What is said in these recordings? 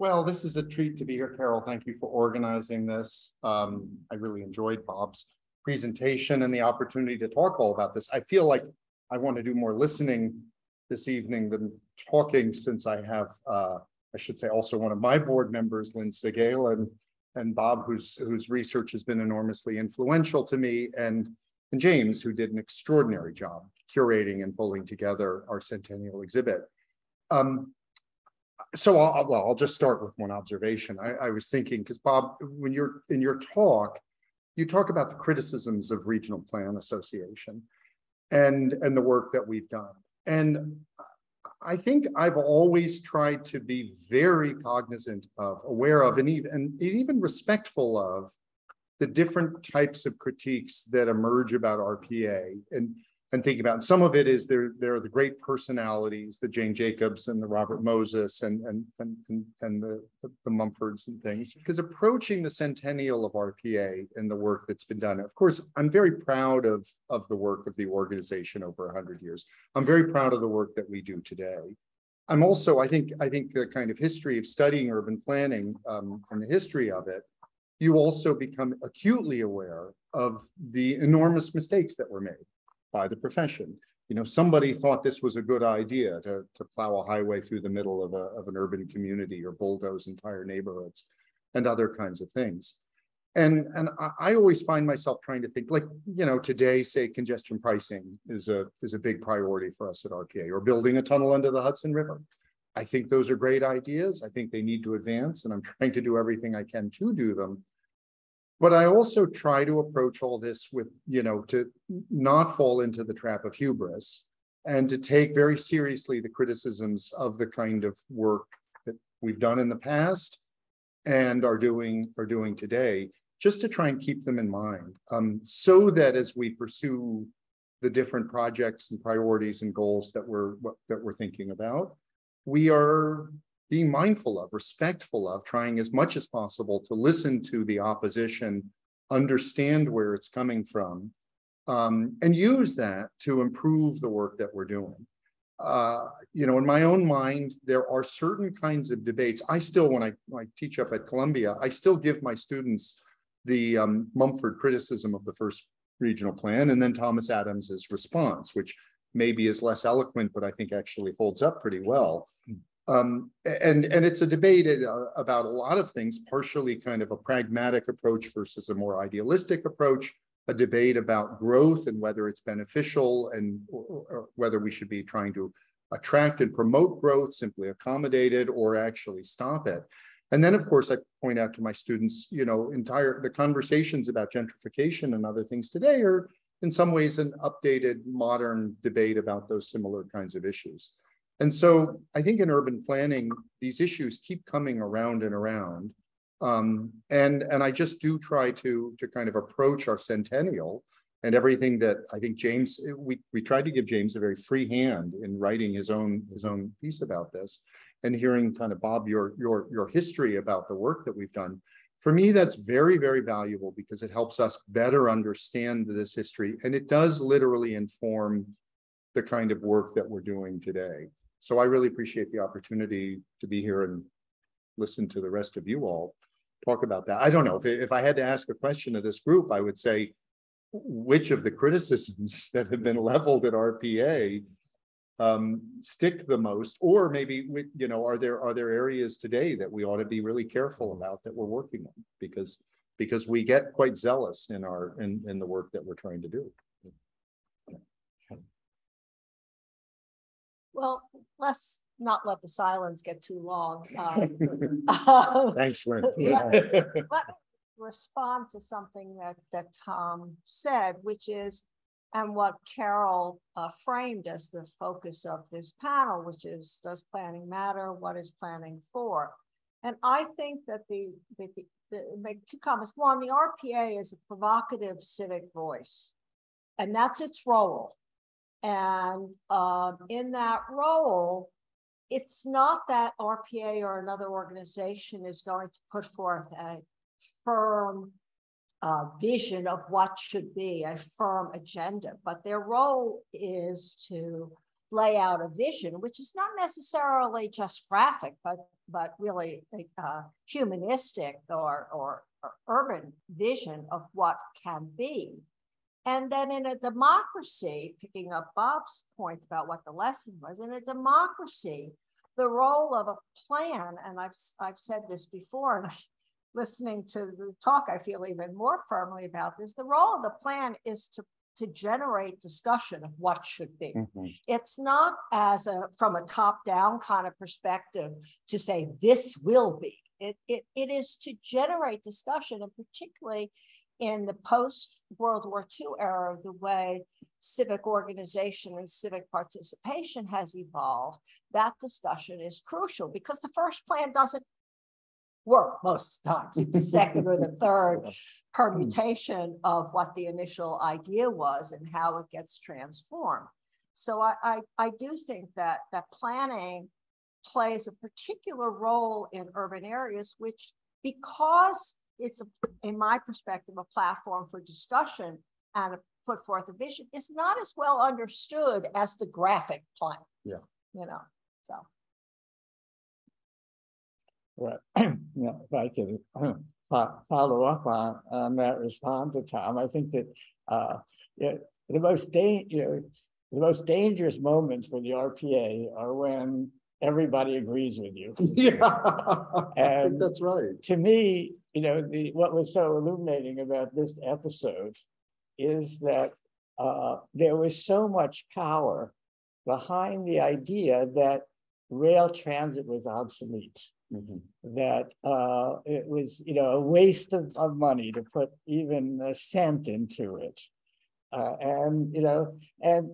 Well, this is a treat to be here, Carol. Thank you for organizing this. Um, I really enjoyed Bob's presentation and the opportunity to talk all about this. I feel like I want to do more listening this evening than talking since I have, uh, I should say also one of my board members, Lynne Sagalyn, and, and Bob, whose, whose research has been enormously influential to me, and, and James, who did an extraordinary job curating and pulling together our centennial exhibit. Um, so I'll, well, I'll just start with one observation. I, I was thinking, because Bob, when you're in your talk, you talk about the criticisms of Regional Plan Association and, and the work that we've done. And I think I've always tried to be very cognizant of, aware of, and even, and even respectful of the different types of critiques that emerge about RPA. And and thinking about. And some of it is there, there are the great personalities, the Jane Jacobs and the Robert Moses and and and and, and the, the Mumfords and things. Because approaching the centennial of RPA and the work that's been done, of course, I'm very proud of of the work of the organization over 100 years. I'm very proud of the work that we do today. I'm also, I think, I think the kind of history of studying urban planning um, and the history of it, you also become acutely aware of the enormous mistakes that were made by the profession. You know, somebody thought this was a good idea to, to plow a highway through the middle of, a, of an urban community or bulldoze entire neighborhoods and other kinds of things. And, and I, I always find myself trying to think like, you know, today, say congestion pricing is a, is a big priority for us at RPA or building a tunnel under the Hudson River. I think those are great ideas. I think they need to advance and I'm trying to do everything I can to do them. But I also try to approach all this with, you know, to not fall into the trap of hubris and to take very seriously the criticisms of the kind of work that we've done in the past and are doing are doing today, just to try and keep them in mind, um, so that as we pursue the different projects and priorities and goals that we're that we're thinking about, we are being mindful of, respectful of, trying as much as possible to listen to the opposition, understand where it's coming from, um, and use that to improve the work that we're doing. Uh, you know, in my own mind, there are certain kinds of debates. I still, when I, when I teach up at Columbia, I still give my students the um, Mumford criticism of the first regional plan and then Thomas Adams's response, which maybe is less eloquent, but I think actually holds up pretty well. Um, and, and it's a debate uh, about a lot of things, partially kind of a pragmatic approach versus a more idealistic approach, a debate about growth and whether it's beneficial and or, or whether we should be trying to attract and promote growth, simply accommodate it or actually stop it. And then, of course, I point out to my students, you know, entire the conversations about gentrification and other things today are in some ways an updated modern debate about those similar kinds of issues. And so I think in urban planning, these issues keep coming around and around. Um, and, and I just do try to, to kind of approach our centennial and everything that I think James, we, we tried to give James a very free hand in writing his own, his own piece about this and hearing kind of Bob, your, your, your history about the work that we've done. For me, that's very, very valuable because it helps us better understand this history and it does literally inform the kind of work that we're doing today. So I really appreciate the opportunity to be here and listen to the rest of you all talk about that. I don't know if, if I had to ask a question of this group, I would say which of the criticisms that have been leveled at RPA um, stick the most, or maybe you know, are there are there areas today that we ought to be really careful about that we're working on because because we get quite zealous in our in in the work that we're trying to do. Well, let's not let the silence get too long. Um, Thanks, Lynne. let, let me respond to something that, that Tom said, which is, and what Carol uh, framed as the focus of this panel, which is, does planning matter? What is planning for? And I think that the, the, the, the make two comments. One, the RPA is a provocative civic voice, and that's its role. And um, in that role, it's not that RPA or another organization is going to put forth a firm uh, vision of what should be a firm agenda, but their role is to lay out a vision, which is not necessarily just graphic, but but really uh, humanistic or, or, or urban vision of what can be. And then in a democracy, picking up Bob's point about what the lesson was, in a democracy, the role of a plan, and I've, I've said this before, and I, listening to the talk, I feel even more firmly about this. The role of the plan is to to generate discussion of what should be. Mm-hmm. It's not as a from a top-down kind of perspective to say this will be. It, it, it is to generate discussion, and particularly in the post World War II era, the way civic organization and civic participation has evolved, that discussion is crucial because the first plan doesn't work most times. It's the second or the third permutation of what the initial idea was and how it gets transformed. So I, I, I do think that that planning plays a particular role in urban areas, which because it's, a, in my perspective, a platform for discussion and a, put forth a vision, is not as well understood as the graphic plan. Yeah. You know, so. Right. yeah, if I could follow up on, on that response to Tom, I think that uh, yeah, the most da- you know, the most dangerous moments for the RPA are when everybody agrees with you. Yeah, and that's right. To me, you know, the what was so illuminating about this episode is that uh, there was so much power behind the idea that rail transit was obsolete. Mm-hmm. That uh, it was, you know, a waste of, of money to put even a cent into it, uh, and you know, and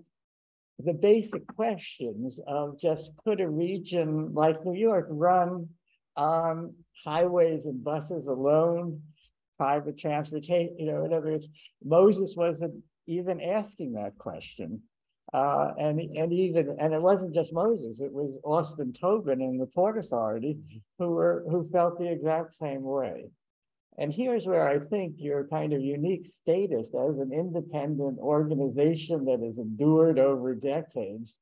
the basic questions of just could a region like New York run on highways and buses alone, private transportation, you know, in other words, Moses wasn't even asking that question. Uh, and and even and it wasn't just Moses; it was Austin Tobin and the Port Authority who were who felt the exact same way. And here's where I think your kind of unique status as an independent organization that has endured over decades,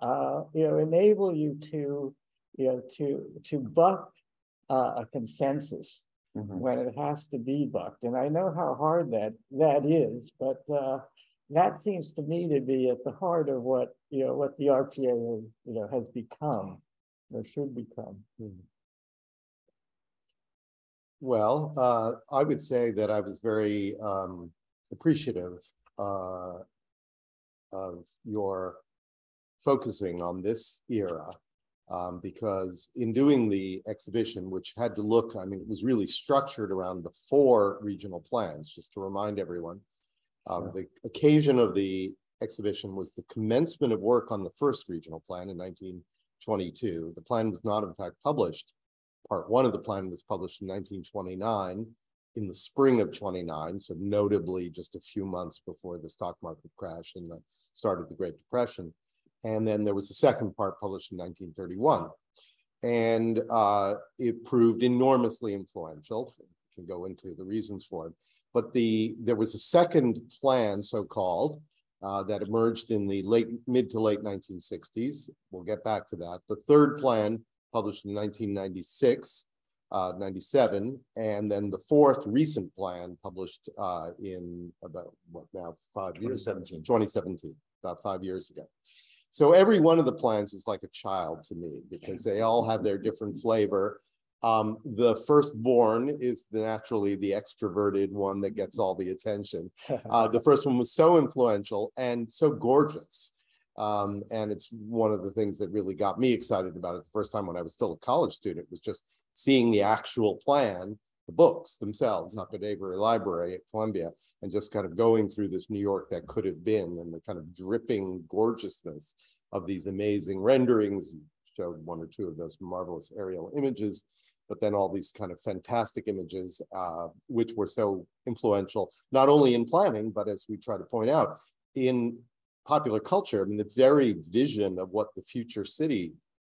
uh, you know, enable you to, you know, to to buck uh, a consensus mm-hmm. when it has to be bucked. And I know how hard that that is, but uh, that seems to me to be at the heart of what you know what the RPA you know has become or should become. Hmm. Well, uh, I would say that I was very um, appreciative uh, of your focusing on this era um, because in doing the exhibition, which had to look, I mean, it was really structured around the four regional plans, just to remind everyone. Um, the occasion of the exhibition was the commencement of work on the first regional plan in 1922. The plan was not, in fact, published. Part one of the plan was published in 1929 in the spring of 29, so notably just a few months before the stock market crash and the start of the Great Depression. And then there was the second part published in 1931. And uh, it proved enormously influential. We can go into the reasons for it. But the there was a second plan, so-called, uh, that emerged in the late mid to late 1960s. We'll get back to that. The third plan published in 1996, uh, 97, and then the fourth recent plan published uh, in about what now five years 2017 2017 about five years ago. So every one of the plans is like a child to me because they all have their different flavor um, the firstborn is the, naturally the extroverted one that gets all the attention. Uh, the first one was so influential and so gorgeous. Um, and it's one of the things that really got me excited about it the first time when I was still a college student was just seeing the actual plan, the books themselves up at Avery Library at Columbia, and just kind of going through this New York that could have been and the kind of dripping gorgeousness of these amazing renderings. Showed one or two of those marvelous aerial images but then all these kind of fantastic images, uh, which were so influential, not only in planning, but as we try to point out, in popular culture. I mean, the very vision of what the future city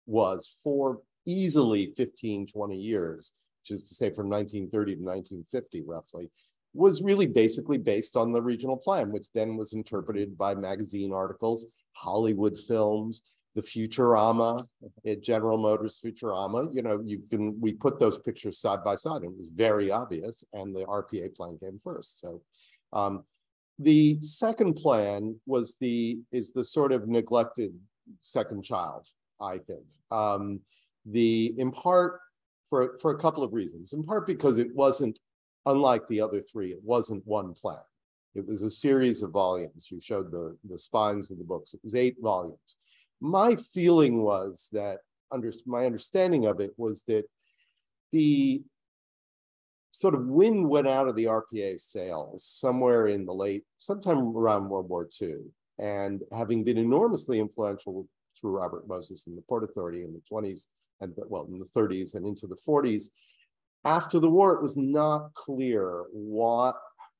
was for easily 15, 20 years, which is to say from 1930 to 1950, roughly, was really basically based on the regional plan, which then was interpreted by magazine articles, Hollywood films, the Futurama, at General Motors Futurama, you know, you can, we put those pictures side by side. It was very obvious and the RPA plan came first. So um, the second plan was the, is the sort of neglected second child, I think. Um, the, in part, for, for a couple of reasons, in part because it wasn't, unlike the other three, it wasn't one plan. It was a series of volumes. You showed the, the spines of the books. It was eight volumes. My feeling was that, under, my understanding of it was that the sort of wind went out of the RPA sails somewhere in the late, sometime around World War II. And having been enormously influential through Robert Moses and the Port Authority in the 20s and well, in the 30s and into the 40s, after the war, it was not clear what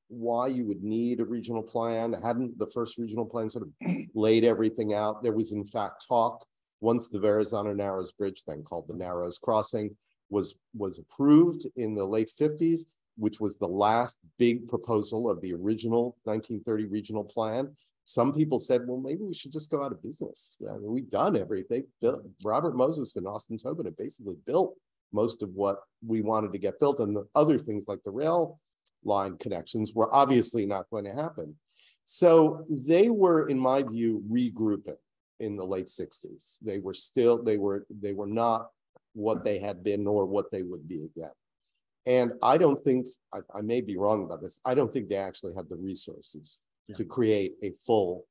why you would need a regional plan. Hadn't the first regional plan sort of laid everything out? There was in fact talk once the Verrazano Narrows Bridge, then called the Narrows Crossing, was, was approved in the late 50s, which was the last big proposal of the original 1930 regional plan. Some people said, well, maybe we should just go out of business. I mean, we've done everything. Built, Robert Moses and Austin Tobin have basically built most of what we wanted to get built. And the other things like the rail line connections were obviously not going to happen. So they were, in my view, regrouping in the late 60s. They were still, they were, they were not what they had been nor what they would be again. And I don't think, I, I may be wrong about this, I don't think they actually had the resources. To create a full,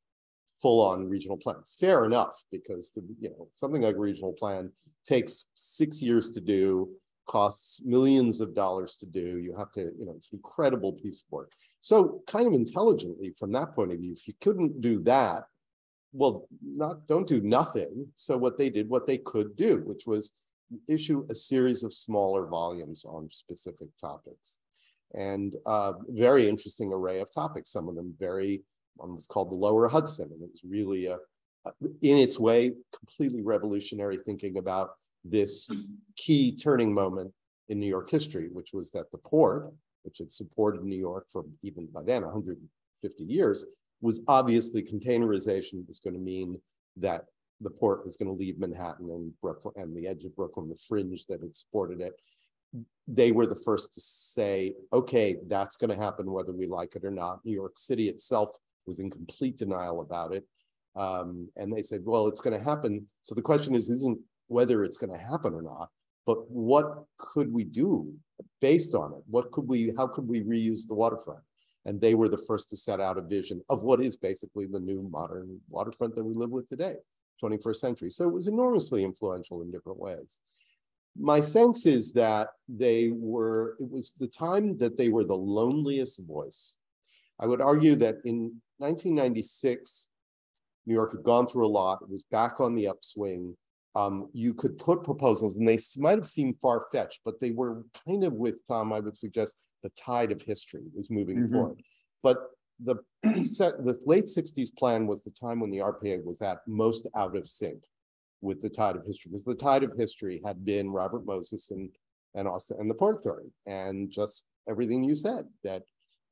full-on regional plan. Fair enough, because the, you know something like a regional plan takes six years to do, costs millions of dollars to do. You have to, you know, it's an incredible piece of work. So kind of intelligently from that point of view, if you couldn't do that, well, not don't do nothing. So what they did, what they could do, which was issue a series of smaller volumes on specific topics. And uh, very interesting array of topics, some of them very, one was called the Lower Hudson, and it was really a, a in its way, completely revolutionary thinking about this key turning moment in New York history, which was that the port, which had supported New York for even by then 150 years, was obviously containerization was going to mean that the port was going to leave Manhattan and Brooklyn and the edge of Brooklyn, the fringe that had supported it. They were the first to say, okay, that's going to happen whether we like it or not. New York City itself was in complete denial about it. Um, and they said, well, it's going to happen. So the question is, isn't whether it's going to happen or not, but what could we do based on it? What could we, how could we reuse the waterfront? And they were the first to set out a vision of what is basically the new modern waterfront that we live with today, 21st century. So it was enormously influential in different ways. My sense is that they were, it was the time that they were the loneliest voice. I would argue that in 1996, New York had gone through a lot. It was back on the upswing um, you could put proposals and they might have seemed far-fetched, but they were kind of with Tom, I would suggest the tide of history was moving mm-hmm. forward. But the set, the late 60s plan was the time when the RPA was at most out of sync with the tide of history, because the tide of history had been Robert Moses and and Austin and the Port Authority, and just everything you said that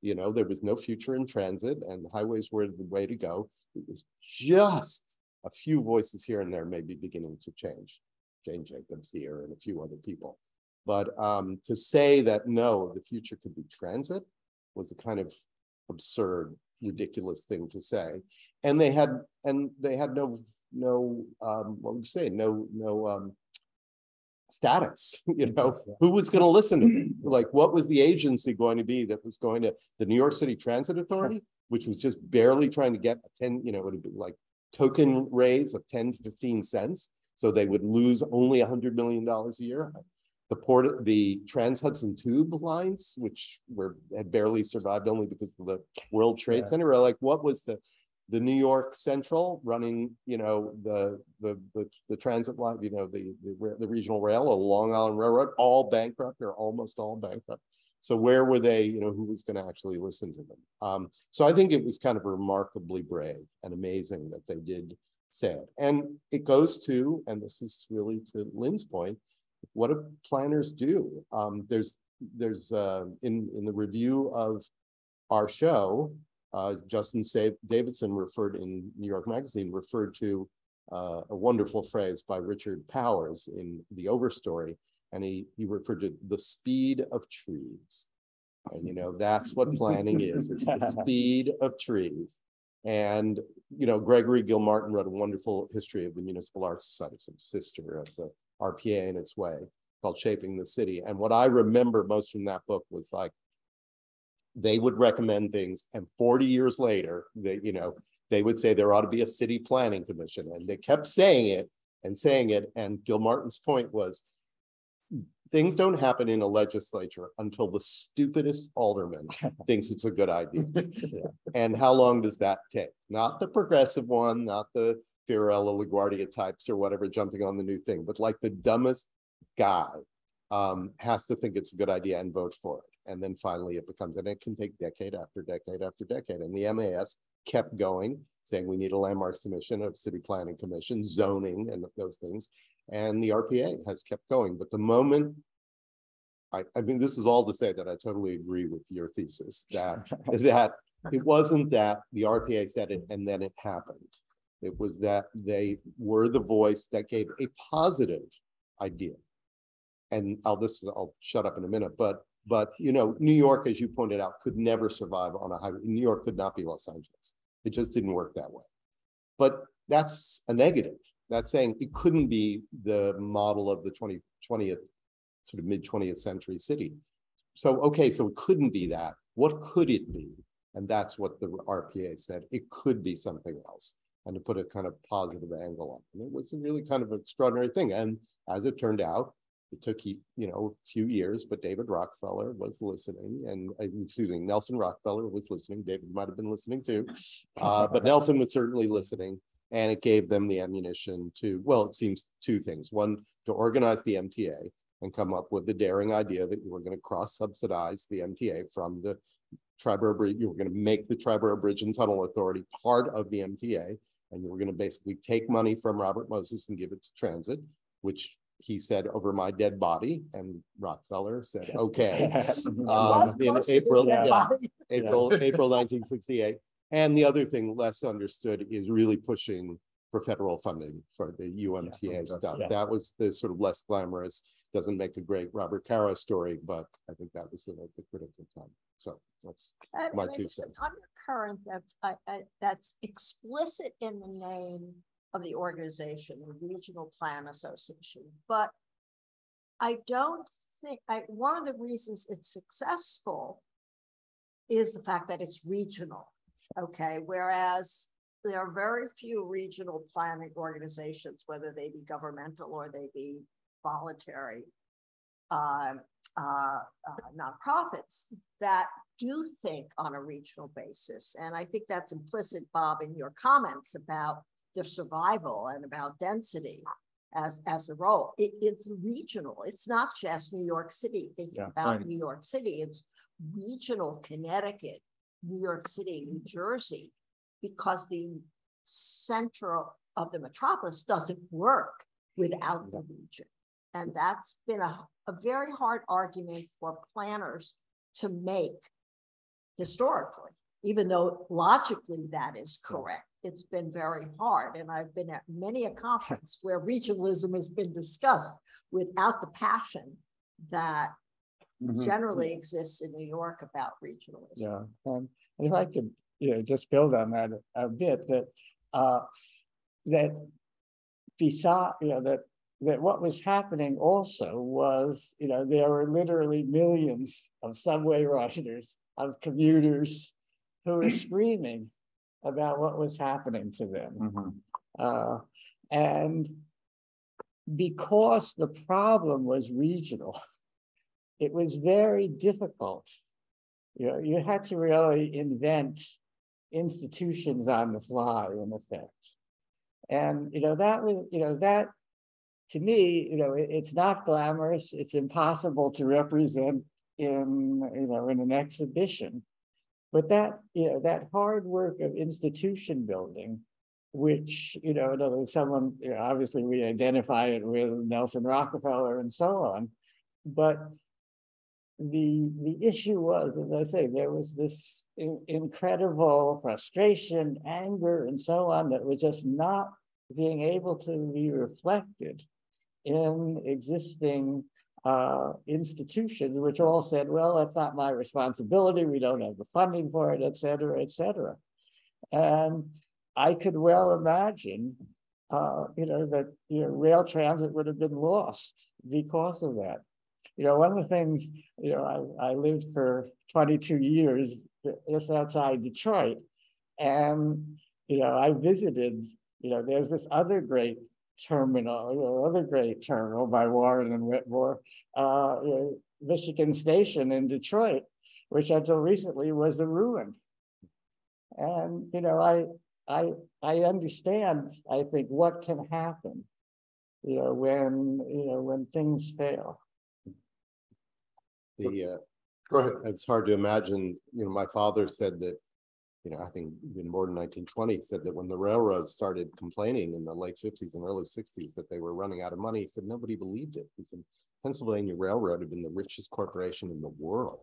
you know there was no future in transit and the highways were the way to go. It was just a few voices here and there maybe beginning to change. Jane Jacobs here and a few other people. But um, to say that no, the future could be transit was a kind of absurd, ridiculous thing to say. And they had and they had no no um, what would you say? No no um, status. You know, who was going to listen to them? Like, what was the agency going to be that was going to the New York City Transit Authority, which was just barely trying to get a 10, you know, it would have been like token raise of 10 to 15 cents. So they would lose only $100 million a year. The port, the Trans Hudson Tube lines, which were had barely survived only because of the World Trade yeah. Center, are like what was the the New York Central running, you know, the the the, the transit line, you know, the, the the regional rail, a Long Island Railroad, all bankrupt or almost all bankrupt. So where were they, you know, who was going to actually listen to them? Um, so I think it was kind of remarkably brave and amazing that they did say it. And it goes to, and this is really to Lynne's point, what do planners do? Um, there's, there's uh, in, in the review of our show, uh, Justin Davidson referred in New York Magazine, referred to uh, a wonderful phrase by Richard Powers in the Overstory, and he, he referred to the speed of trees. And you know, that's what planning is, it's the speed of trees. And, you know, Gregory Gilmartin wrote a wonderful history of the Municipal Art Society, some sister of the RPA in its way, called Shaping the City. And what I remember most from that book was like, they would recommend things and 40 years later, they, you know, they would say there ought to be a city planning commission and they kept saying it and saying it. And Gilmartin's point was things don't happen in a legislature until the stupidest alderman thinks it's a good idea. And how long does that take? Not the progressive one, not the Fiorello LaGuardia types or whatever jumping on the new thing, but like the dumbest guy um, has to think it's a good idea and vote for it. And then finally it becomes, and it can take decade after decade after decade. And the MAS kept going, saying we need a landmarks commission of city planning commission, zoning and those things. And the RPA has kept going. But the moment I, I mean, this is all to say that I totally agree with your thesis that that it wasn't that the RPA said it and then it happened. It was that they were the voice that gave a positive idea. And I'll this I'll shut up in a minute, but but you know, New York, as you pointed out, could never survive on a highway. New York could not be Los Angeles. It just didn't work that way. But that's a negative. That's saying it couldn't be the model of the 20, 20th, sort of mid 20th century city. So, okay, so it couldn't be that. What could it be? And that's what the RPA said. It could be something else. And to put a kind of positive angle on it. It was a really kind of extraordinary thing. And as it turned out, it took you know a few years, but David Rockefeller was listening, and excuse me, Nelson Rockefeller was listening. David might have been listening too, uh, but Nelson was certainly listening, and it gave them the ammunition to well, it seems two things: one, to organize the MTA and come up with the daring idea that you were going to cross subsidize the MTA from the Triborough Bridge. You were going to make the Triborough Bridge and Tunnel Authority part of the MTA, and you were going to basically take money from Robert Moses and give it to transit, which he said over my dead body, and Rockefeller said, okay. Mm-hmm. Um, in April, his dead yeah, body. April, April nineteen sixty-eight. And the other thing less understood is really pushing for federal funding for the UMTA stuff. Yeah. That was the sort of less glamorous, doesn't make a great Robert Caro story, but I think that was the the critical time. So that's, And my and two cents. undercurrent that's, I, I, that's explicit in the name of the organization, the Regional Plan Association, but I don't think, I, one of the reasons it's successful is the fact that it's regional, okay, whereas there are very few regional planning organizations, whether they be governmental or they be voluntary, um, uh, uh, nonprofits that do think on a regional basis. And I think that's implicit, Bob, in your comments about the survival and about density as, as a role. It, it's regional. It's not just New York City. Thinking Yeah, about right. New York City, it's regional Connecticut, New York City, New Jersey, because the central of the metropolis doesn't work without the region. And that's been a, a very hard argument for planners to make historically, even though logically that is correct. It's been very hard. And I've been at many a conference where regionalism has been discussed without the passion that Mhm. generally exists in New York about regionalism. Yeah, um, and if I could, you know, just build on that a a bit, that, uh, that beside, you know, that, that what was happening also was, you know, there were literally millions of subway riders, of commuters who were screaming about what was happening to them. Mhm. Uh, and because the problem was regional, it was very difficult. You know, you had to really invent institutions on the fly in effect. And, you know, that was, you know, that to me, you know, it- it's not glamorous. It's impossible to represent in, you know, in an exhibition. But that, you know, that hard work of institution building, which, you know, in other words, someone, you know, obviously we identify it with Nelson Rockefeller and so on. But the, the issue was, as I say, there was this in- incredible frustration, anger, and so on that was just not being able to be reflected in existing uh, institutions, which all said, well, that's not my responsibility. We don't have the funding for it, et cetera, et cetera. And I could well imagine, uh, you know, that, you know, rail transit would have been lost because of that. You know, one of the things, you know, I, I lived for 22 years just outside Detroit. And, you know, I visited, you know, there's this other great terminal, you know, other great terminal by Warren and Wetmore, uh, Michigan Station in Detroit, which until recently was a ruin. And, you know, I, I, I understand, I think, what can happen, you know, when, you know, when things fail. The, uh, Go ahead. it's hard to imagine, you know, my father said that, you know, I think even more than nineteen twenty, said that when the railroads started complaining in the late fifties and early sixties that they were running out of money, he said nobody believed it. He said Pennsylvania Railroad had been the richest corporation in the world.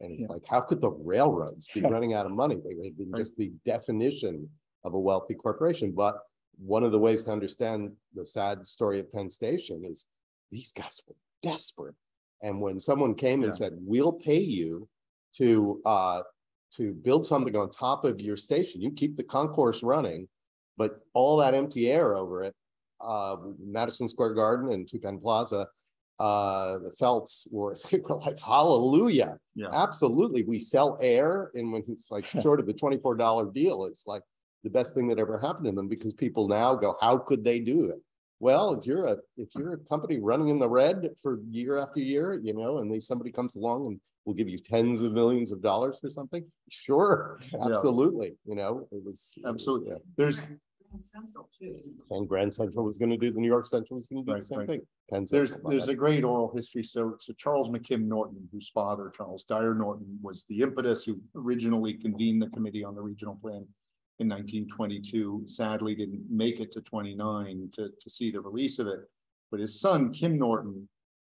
And he's Yeah. like, how could the railroads be running out of money? They had been just the definition of a wealthy corporation. But one of the ways to understand the sad story of Penn Station is these guys were desperate. And when someone came Yeah. and said, we'll pay you to uh to build something on top of your station, you keep the concourse running, but all that empty air over it, uh Madison Square Garden and Two Penn Plaza, uh the Felts were, they were like, hallelujah. Yeah. Absolutely. We sell air and when it's like sort of the twenty-four dollar deal, it's like the best thing that ever happened to them because people now go, how could they do it? Well, if you're a, if you're a company running in the red for year after year, you know, and then somebody comes along and will give you tens of millions of dollars for something, sure, Yeah. absolutely, you know, it was. Absolutely. yeah. There's, And Grand Central was gonna do, the New York Central was gonna do the same right. thing. Penn There's, Central, there's my a great oral history. So, so Charles McKim Norton, whose father, Charles Dyer Norton, was the impetus who originally convened the Committee on the Regional Plan in nineteen twenty-two, sadly didn't make it to twenty-nine to, to see the release of it. But his son, Kim Norton,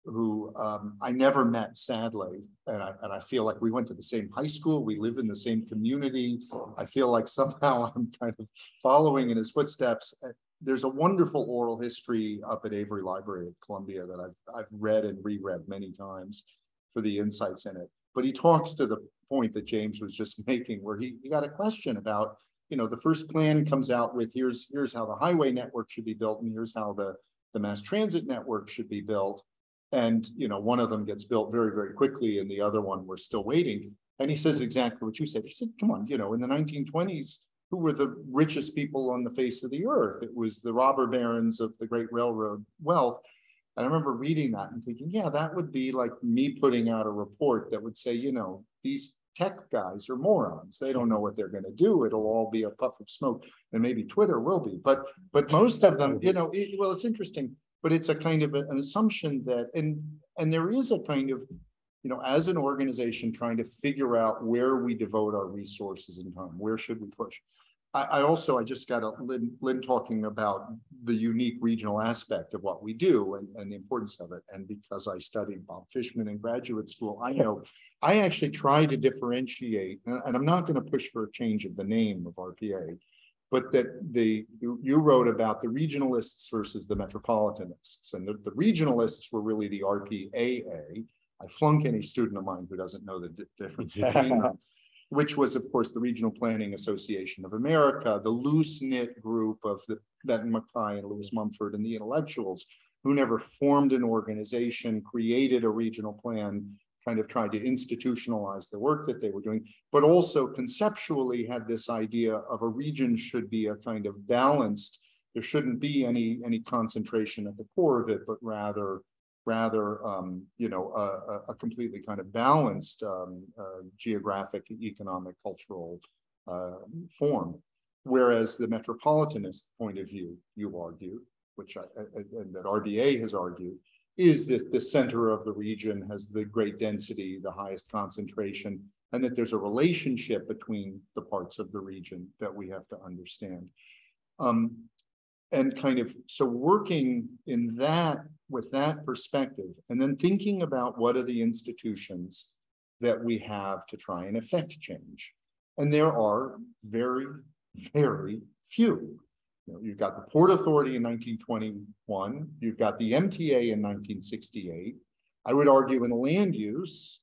who, um, I never met sadly, and I, and I feel like we went to the same high school, we live in the same community. I feel like somehow I'm kind of following in his footsteps. There's a wonderful oral history up at Avery Library at Columbia that I've, I've read and reread many times for the insights in it. But he talks to the point that James was just making, where he, he got a question about, you know, the first plan comes out with, here's, here's how the highway network should be built, and here's how the, the mass transit network should be built. And, you know, one of them gets built very, very quickly, and the other one, we're still waiting. And he says exactly what you said. He said, come on, you know, in the nineteen twenties, who were the richest people on the face of the earth? It was the robber barons of the great railroad wealth. And I remember reading that and thinking, yeah, that would be like me putting out a report that would say, you know, these tech guys are morons. They don't know what they're gonna do. It'll all be a puff of smoke. And maybe Twitter will be, but, but most of them, you know, it- well, it's interesting. But it's a kind of an assumption that, and, and there is a kind of, you know, as an organization trying to figure out where we devote our resources and time, where should we push? I, I also, I just got a Lynne, Lynne talking about the unique regional aspect of what we do and, and the importance of it. And because I studied Bob Fishman in graduate school, I know, I actually try to differentiate, and, and I'm not going to push for a change of the name of RPA. But that the, you, wrote about the regionalists versus the metropolitanists, and the, the regionalists were really the RPAA. I flunk any student of mine who doesn't know the di- difference between them which was, of course, the Regional Planning Association of America, the loose-knit group of the Benton MacKaye and Lewis Mumford and the intellectuals who never formed an organization, created a regional plan, kind of tried to institutionalize the work that they were doing, but also conceptually had this idea of a region should be a kind of balanced, there shouldn't be any, any concentration at the core of it, but rather rather, um, you know, a, a- completely kind of balanced, um, uh, geographic, economic, cultural, uh, form. Whereas the metropolitanist point of view, you argue, which I- and that RPA has argued, is that the center of the region has the great density, the highest concentration, and that there's a relationship between the parts of the region that we have to understand. Um, and kind of, so working in that, with that perspective, and then thinking about what are the institutions that we have to try and affect change. And there are very, very few. You know, you've got the Port Authority in nineteen twenty-one, you've got the MTA in nineteen sixty-eight. I would argue in land use,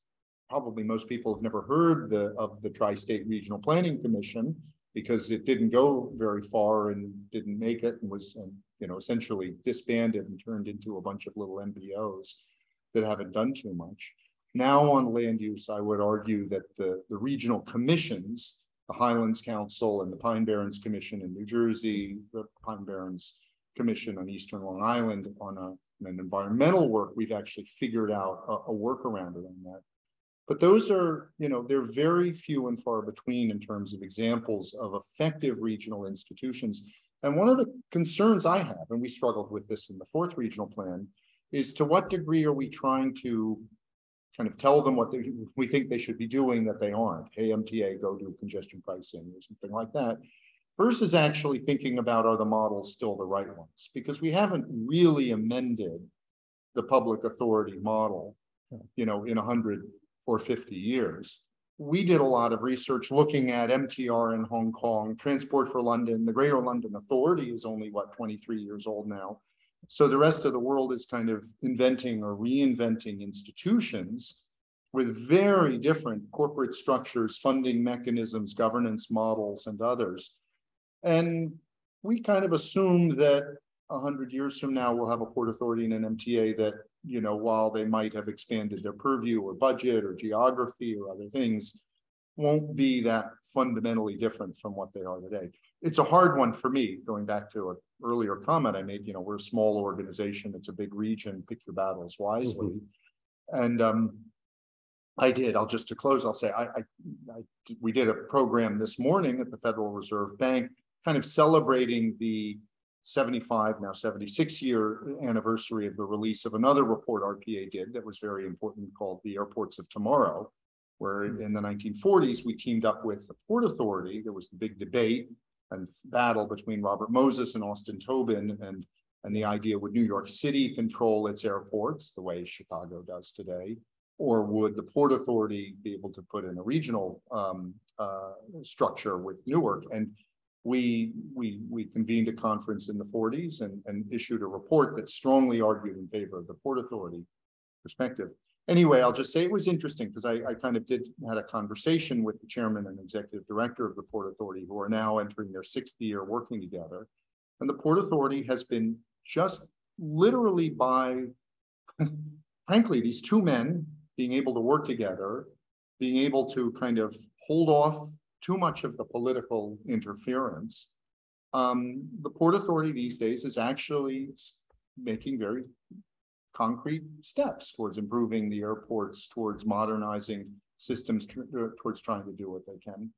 probably most people have never heard the, of the Tri-State Regional Planning Commission because it didn't go very far and didn't make it and was, um, you know, essentially disbanded and turned into a bunch of little MPOs that haven't done too much. Now on land use, I would argue that the, the regional commissions, the Highlands Council and the Pine Barrens Commission in New Jersey, the Pine Barrens Commission on Eastern Long Island on a, an environmental work, we've actually figured out a, a workaround around that. But those are, you know, they're very few and far between in terms of examples of effective regional institutions. And one of the concerns I have, and we struggled with this in the fourth regional plan, is to what degree are we trying to kind of tell them what they, we think they should be doing that they aren't? Hey, MTA, go do congestion pricing or something like that. Versus actually thinking about are the models still the right ones? Because we haven't really amended the public authority model, you know, in a hundred or 50 years. We did a lot of research looking at MTR in Hong Kong, Transport for London. The Greater London Authority is only, what, 23 years old now. So the rest of the world is kind of inventing or reinventing institutions with very different corporate structures, funding mechanisms, governance models, and others. And we kind of assumed that 100 years from now, we'll have a port authority and an MTA that you know, while they might have expanded their purview or budget or geography or other things, won't be that fundamentally different from what they are today. It's a hard one for me, going back to an earlier comment I made, you know, we're a small organization, it's a big region, pick your battles wisely. Mm -hmm. And um, I did, I'll just to close, I'll say, I, I, I, we did a program this morning at the Federal Reserve Bank, kind of celebrating the 75, now 76 year anniversary of the release of another report RPA did that was very important called The Airports of Tomorrow, where in the 1940s we teamed up with the Port Authority. There was the big debate and battle between Robert Moses and Austin Tobin and and the idea would New York City control its airports the way Chicago does today, or would the Port Authority be able to put in a regional um, uh, structure with Newark? And we, we, we convened a conference in the 40s and, and issued a report that strongly argued in favor of the Port Authority perspective. Anyway, I'll just say it was interesting because I, I kind of did had a conversation with the chairman and executive director of the Port Authority who are now entering their sixth year working together. And the Port Authority has been just literally by, frankly, these two men being able to work together, being able to kind of hold off too much of the political interference. Um, the Port Authority these days is actually making very concrete steps towards improving the airports, towards modernizing systems, uh, towards trying to do what they can.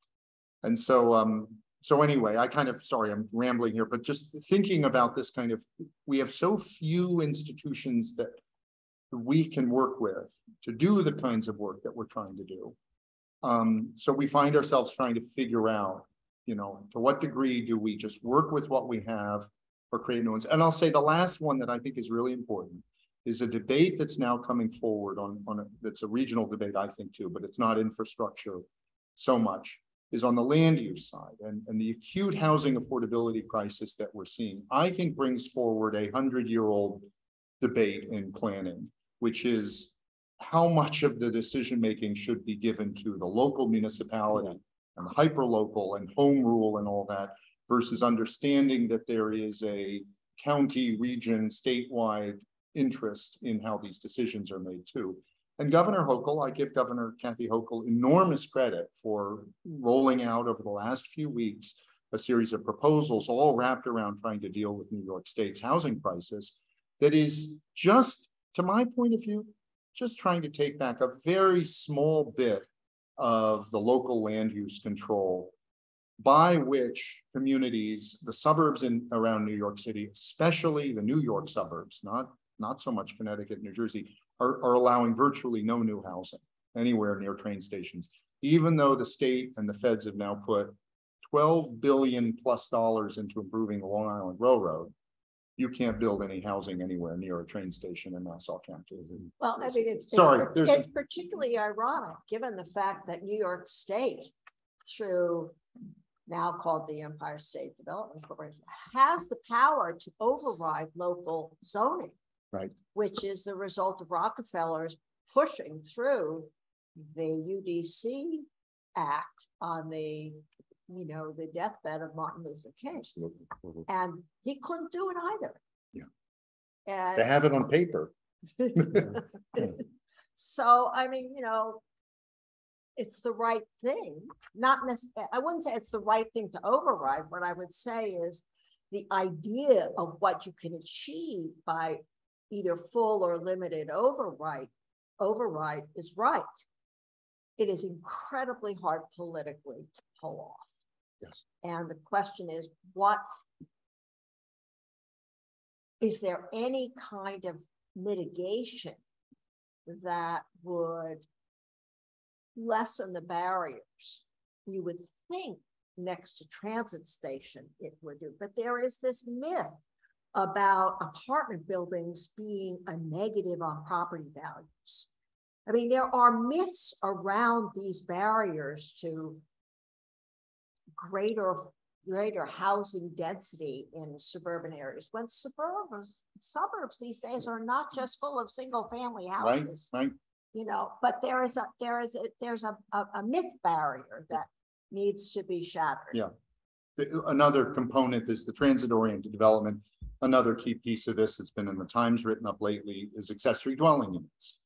And so, um, so anyway, I kind of, sorry, I'm rambling here, but just thinking about this kind of, we have so few institutions that we can work with to do the kinds of work that we're trying to do. Um, so we find ourselves trying to figure out, you know, to what degree do we just work with what we have or create new ones? And I'll say the last one that I think is really important is a debate that's now coming forward on, on a, that's a regional debate, I think too, but it's not infrastructure so much, is on the land use side and, and the acute housing affordability crisis that we're seeing, I think brings forward a hundred year old debate in planning, which is how much of the decision making should be given to the local municipality and the hyper local and home rule and all that versus understanding that there is a county, region, statewide interest in how these decisions are made too. And Governor Hochul, I give Governor Kathy Hochul enormous credit for rolling out over the last few weeks a series of proposals all wrapped around trying to deal with New York State's housing crisis that is just, to my point of view, just trying to take back a very small bit of the local land use control by which communities, the suburbs in around New York City, especially the New York suburbs, not, not so much Connecticut, New Jersey, are, are allowing virtually no new housing anywhere near train stations, even though the state and the feds have now put twelve billion plus dollars into improving the Long Island Railroad, you can't build any housing anywhere near a train station in Nassau County. Well, I mean, it's. it's Sorry, a- It's particularly ironic, given the fact that New York State, through now called the Empire State Development Corporation, has the power to override local zoning. Right. Which is the result of Rockefellers pushing through the UDC Act on the, you know, the deathbed of Martin Luther King. Absolutely. Mhm. And he couldn't do it either. Yeah. And They have it on paper. So, I mean, you know, it's the right thing, not necessarily, I wouldn't say it's the right thing to override. What I would say is the idea of what you can achieve by either full or limited override, override is right. It is incredibly hard politically to pull off. Yes. And the question is, what is there any kind of mitigation that would lessen the barriers? You would think next to transit station it would do, but there is this myth about apartment buildings being a negative on property values. I mean, there are myths around these barriers to greater greater housing density in suburban areas, when suburbs, suburbs these days are not just full of single family Right, houses. right. You know, but there is a, there is a, there's a, a, a myth barrier that needs to be shattered. Yeah. The- Another component is the transit oriented development. Another key piece of this that's been in the Times written up lately is accessory dwelling units.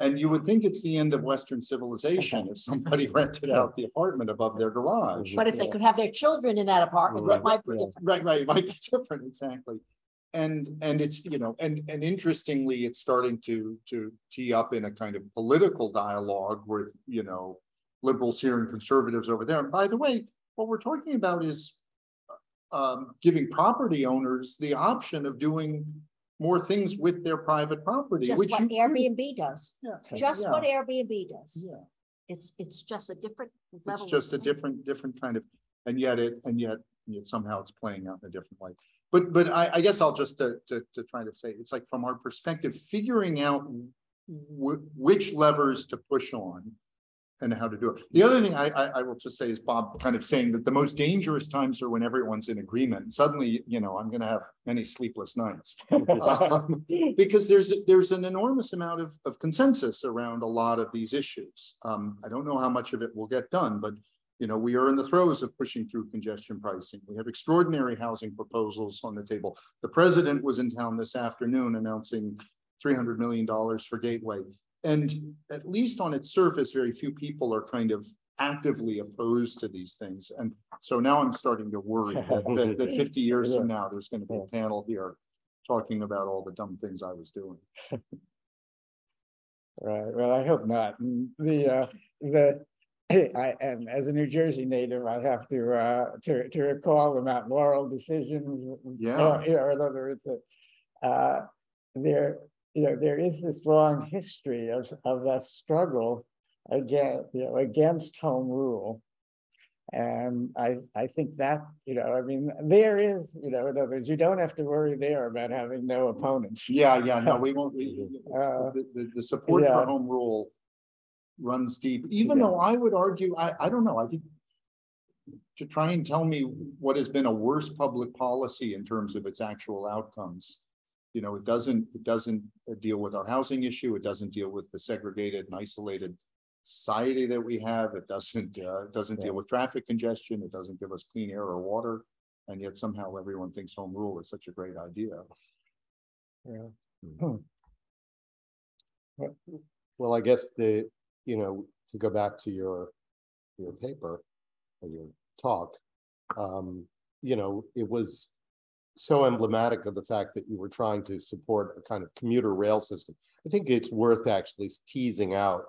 And you would think it's the end of Western civilization if somebody rented out the apartment above their garage. But if they could have their children in that apartment, that might be Yeah. different. Right, right, it might be different, exactly. And, and it's, you know, and, and interestingly, it's starting to, to tee up in a kind of political dialogue with, you know, liberals here and conservatives over there. And by the way, what we're talking about is um, giving property owners the option of doing more things with their private property, Just which what you. could- Airbnb does, Yeah, just yeah, what Airbnb does. Yeah. It's, it's just a different It's level. of just a thing. different, different kind of, and yet it, and yet, yet somehow it's playing out in a different way. But, but I, I guess I'll just to, to, to try to say, it's like from our perspective, figuring out wh- which levers to push on and how to do it. The other thing I, I, I will just say is Bob kind of saying that the most dangerous times are when everyone's in agreement. Suddenly, you know, I'm gonna have many sleepless nights. Um, Because there's, there's an enormous amount of, of consensus around a lot of these issues. Um, I don't know how much of it will get done, but, you know, we are in the throes of pushing through congestion pricing. We have extraordinary housing proposals on the table. The president was in town this afternoon announcing three hundred million dollars for Gateway. And at least on its surface, very few people are kind of actively opposed to these things. And so now I'm starting to worry that, that, that fifty years from now, there's gonna be a panel here talking about all the dumb things I was doing. Right, well, I hope not. The, uh, the, I, and as a New Jersey native, I have to, uh, to, to recall the Mount Laurel decisions. Yeah. You know, in other words, uh, uh, there, you know, there is this long history of, of that struggle again, you know, against home rule. And I, I think that, you know, I mean, there is, you know, in other words, you don't have to worry there about having no opponents. Yeah, yeah, no, we won't, we, Uh, the, the, the support for home rule runs deep, even Yeah. though I would argue, I, I don't know, I think to try and tell me what has been a worse public policy in terms of its actual outcomes. You know, it doesn't, it doesn't uh, deal with our housing issue, it doesn't deal with the segregated and isolated society that we have, it doesn't, uh, it doesn't Yeah. deal with traffic congestion, it doesn't give us clean air or water. And yet somehow everyone thinks home rule is such a great idea. Yeah. Well, I guess the, you know, to go back to your, your paper or your talk, um, you know, it was so emblematic of the fact that you were trying to support a kind of commuter rail system. I think it's worth actually teasing out.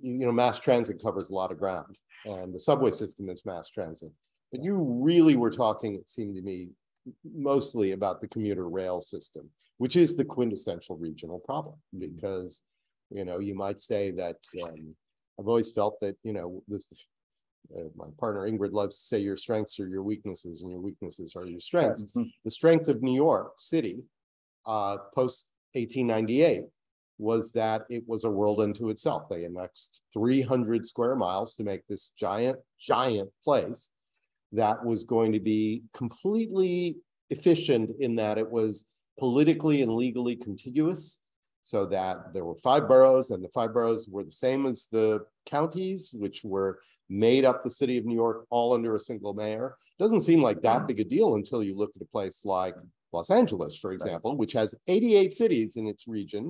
You, you know, mass transit covers a lot of ground and the subway system is mass transit. But you really were talking, it seemed to me, mostly about the commuter rail system, which is the quintessential regional problem because you know, you might say that, um, I've always felt that, you know, this, my partner Ingrid loves to say your strengths are your weaknesses and your weaknesses are your strengths. Mhm. The strength of New York City, uh, post eighteen ninety-eight was that it was a world unto itself. They annexed three hundred square miles to make this giant, giant place that was going to be completely efficient in that it was politically and legally contiguous. So that there were five boroughs and the five boroughs were the same as the counties, which were made up the city of New York all under a single mayor. Doesn't seem like that big a deal until you look at a place like Los Angeles, for example, which has eighty-eight cities in its region.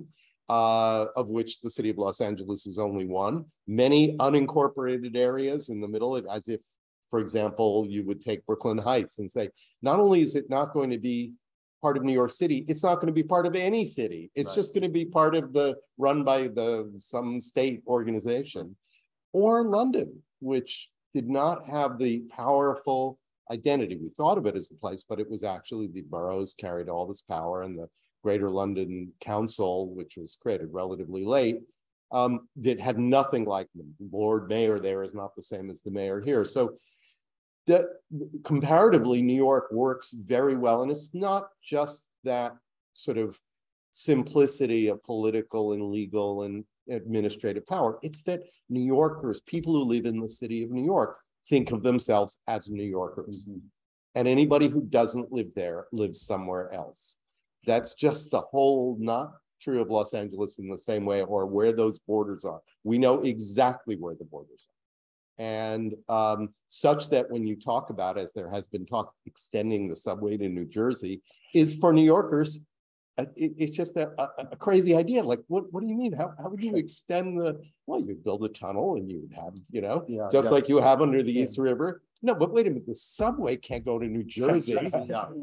Uh, of which the city of Los Angeles is only one, many unincorporated areas in the middle, as if for example, you would take Brooklyn Heights and say, not only is it not going to be part of New York City, it's not going to be part of any city. It's Right. just going to be part of the, run by the, some state organization. Or London, which did not have the powerful identity. We thought of it as a place, but it was actually the boroughs carried all this power and the Greater London Council, which was created relatively late, um, that had nothing like them. Lord Mayor there is not the same as the mayor here. So that comparatively, New York works very well. And it's not just that sort of simplicity of political and legal and administrative power. It's that New Yorkers, people who live in the city of New York, think of themselves as New Yorkers. Mm-hmm. And anybody who doesn't live there lives somewhere else. That's just a whole not true of Los Angeles in the same way or where those borders are. We know exactly where the borders are. And um, such that when you talk about, as there has been talk, extending the subway to New Jersey, is for New Yorkers, uh, it- it's just a, a, crazy idea. Like, what, what do you mean? How, how would you extend the, well, you'd build a tunnel and you would have, you know, Yeah, just yeah. like you have under the Yeah. East River. No, but wait a minute, the subway can't go to New Jersey.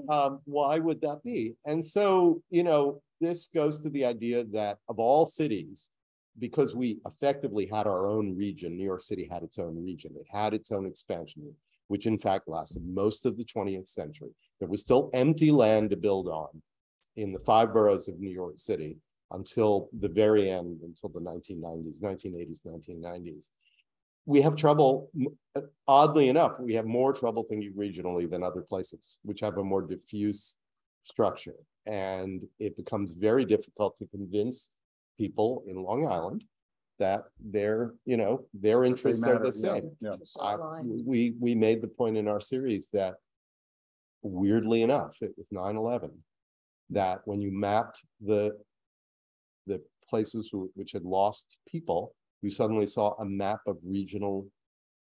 Um, why would that be? And so, you know, this goes to the idea that of all cities, because we effectively had our own region, New York City had its own region, it had its own expansion, which in fact lasted most of the twentieth century. There was still empty land to build on in the five boroughs of New York City until the very end, until the nineteen nineties, nineteen eighties, nineteen nineties. We have trouble, uh, oddly enough, we have more trouble thinking regionally than other places, which have a more diffuse structure. And it becomes very difficult to convince people in Long Island that their, you know, their They interests are matter, the same. Yeah. I- Sideline. we, we made the point in our series that weirdly enough, it was 9/11 That when you mapped the, the places who- which had lost people, you suddenly saw a map of regional,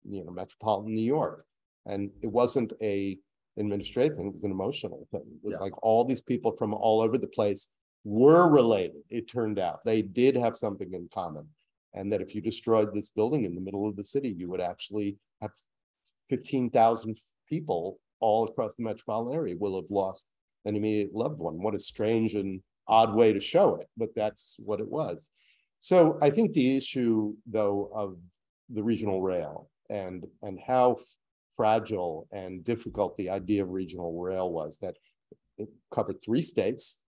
you know, metropolitan New York. And it wasn't a administrative thing, it was an emotional thing. It was Yeah. like all these people from all over the place were related, it turned out. They did have something in common. And that if you destroyed this building in the middle of the city, you would actually have fifteen thousand people all across the metropolitan area will have lost an immediate loved one. What a strange and odd way to show it, but that's what it was. So I think the issue, though, of the regional rail and, and how fragile and difficult the idea of regional rail was that it covered three states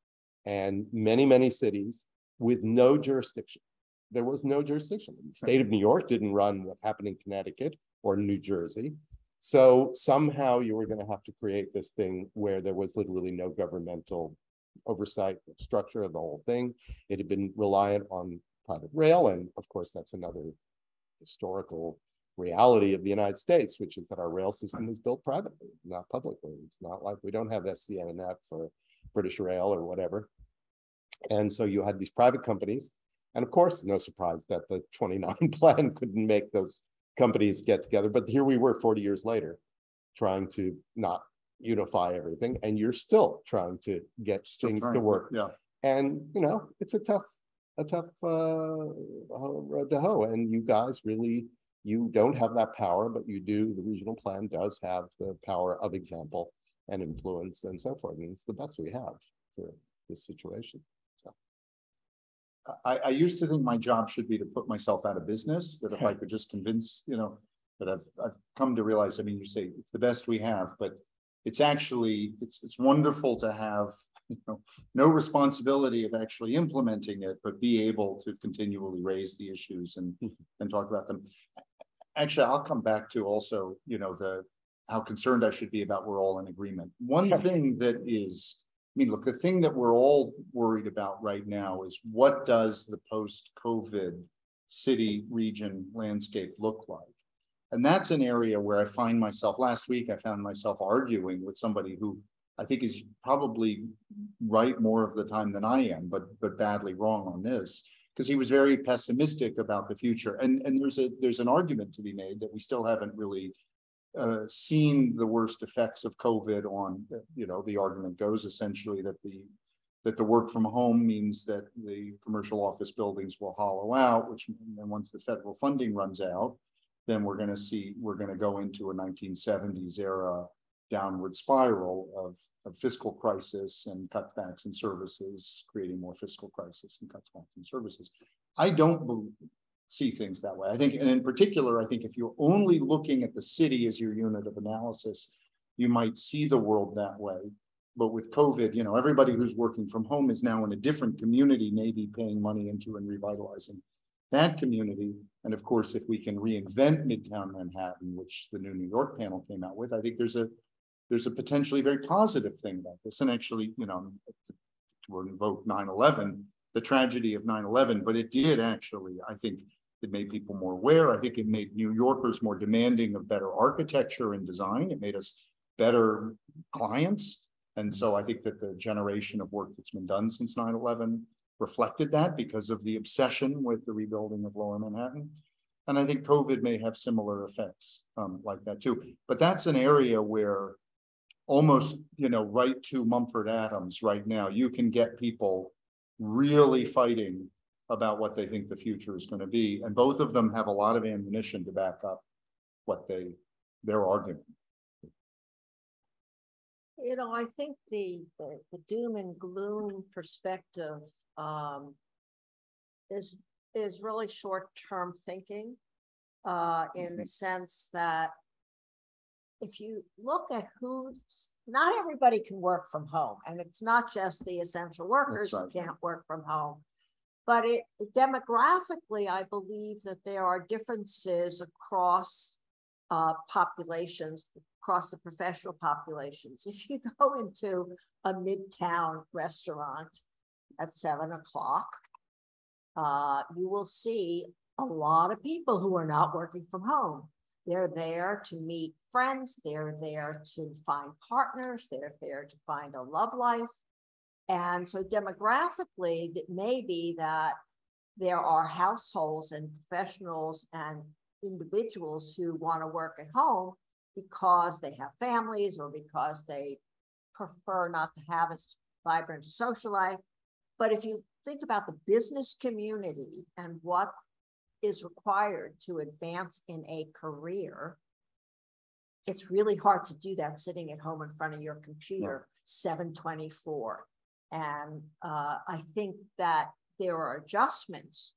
and many, many cities with no jurisdiction. There was no jurisdiction. The state of New York didn't run what happened in Connecticut or New Jersey. So somehow you were gonna have to create this thing where there was literally no governmental oversight structure of the whole thing. It had been reliant on private rail, and of course, that's another historical reality of the United States, which is that our rail system is built privately, not publicly. It's not like we don't have SCNF or British Rail or whatever. And so you had these private companies, and of course, no surprise that the twenty-nine plan couldn't make those companies get together, but here we were forty years later, trying to not unify everything, and you're still trying to get Still things to work. Yeah. And, you know, it's a tough, a tough uh road to hoe, and you guys really, you don't have that power, but you do, the regional plan does have the power of example and influence and so forth, and it's the best we have for this situation. I, I used to think my job should be to put myself out of business, that if I could just convince, you know, but I've, I've come to realize, I mean, you say it's the best we have, but it's actually, it's, it's wonderful to have, you know, no responsibility of actually implementing it, but be able to continually raise the issues and, mm-hmm. and talk about them. actually, I'll come back to also, you know, the, how concerned I should be about we're all in agreement. One thing that is, I mean, look, the thing that we're all worried about right now is what does the post-COVID city region landscape look like? And that's an area where I find myself, last week, I found myself arguing with somebody who I think is probably right more of the time than I am, but, but badly wrong on this. Because he was very pessimistic about the future. And, and there's a, there's an argument to be made that we still haven't really uh, seen the worst effects of COVID on, you know, the argument goes essentially that the that the work from home means that the commercial office buildings will hollow out, which and once the federal funding runs out, then we're going to see we're going to go into a 1970s era downward spiral of, of fiscal crisis and cutbacks in services, creating more fiscal crisis and cutbacks in services. I don't believe, see things that way. I think, and in particular, I think if you're only looking at the city as your unit of analysis, you might see the world that way. But with COVID, you know, everybody who's working from home is now in a different community, maybe paying money into and revitalizing that community. And of course, if we can reinvent Midtown Manhattan, which the new New York panel came out with, I think there's a there's a potentially very positive thing about this. And actually, you know, to invoke 9-11, the tragedy of 9-11, but it did actually, I think, it made people more aware. I think it made New Yorkers more demanding of better architecture and design. It made us better clients. And so I think that the generation of work that's been done since 9-11 reflected that because of the obsession with the rebuilding of lower Manhattan. And I think COVID may have similar effects um, like that too. But that's an area where almost, you know, right to Mumford Adams right now, you can get people really fighting about what they think the future is going to be. And both of them have a lot of ammunition to back up what they, their argument. You know, I think the, the, the doom and gloom perspective um, is is really short-term thinking uh, in the sense that if you look at who's not everybody can work from home and it's not just the essential workers right. who can't work from home but it demographically i believe that there are differences across uh, populations across the professional populations. If you go into a midtown restaurant at seven o'clock uh, you will see a lot of people who are not working from home. They're there to meet friends, they're there to find partners, they're there to find a love life. And so demographically, it may be that there are households and professionals and individuals who want to work at home because they have families or because they prefer not to have as vibrant a social life. But if you think about the business community and what is required to advance in a career, it's really hard to do that sitting at home in front of your computer 724. And uh, I think that there are adjustments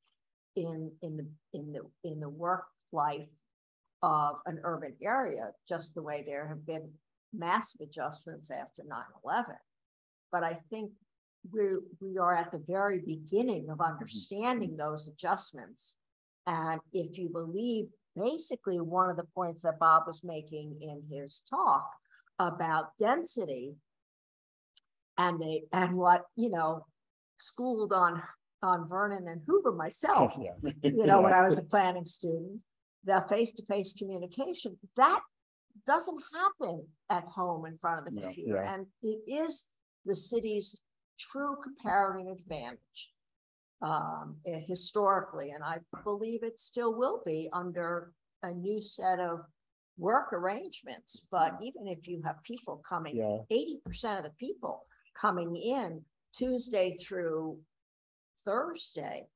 in in the in the in the work life of an urban area, just the way there have been massive adjustments after 9-11. But I think we we are at the very beginning of understanding those adjustments and if you believe basically one of the points that Bob was making in his talk about density and they and what you know schooled on on Vernon and Hoover myself, Yeah. you know, when I was a planning student, the face-to-face communication that doesn't happen at home in front of the computer. yeah. And it is the city's true comparative advantage um, historically, and I believe it still will be under a new set of work arrangements. But even if you have people coming, Yeah. eighty percent of the people coming in Tuesday through Thursday,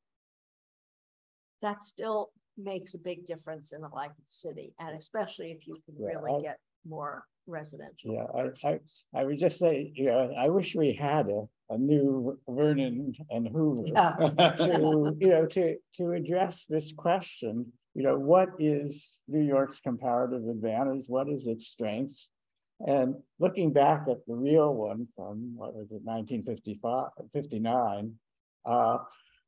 that still makes a big difference in the life of the city, and especially if you can Yeah, really I- get more residential. Yeah, I, I. I would just say, you know, I wish we had a, a new Vernon and Hoover. Yeah. to, you know, to, to address this question, you know, what is New York's comparative advantage? What is its strengths? And looking back at the real one from, what was it, 1955, 59, uh,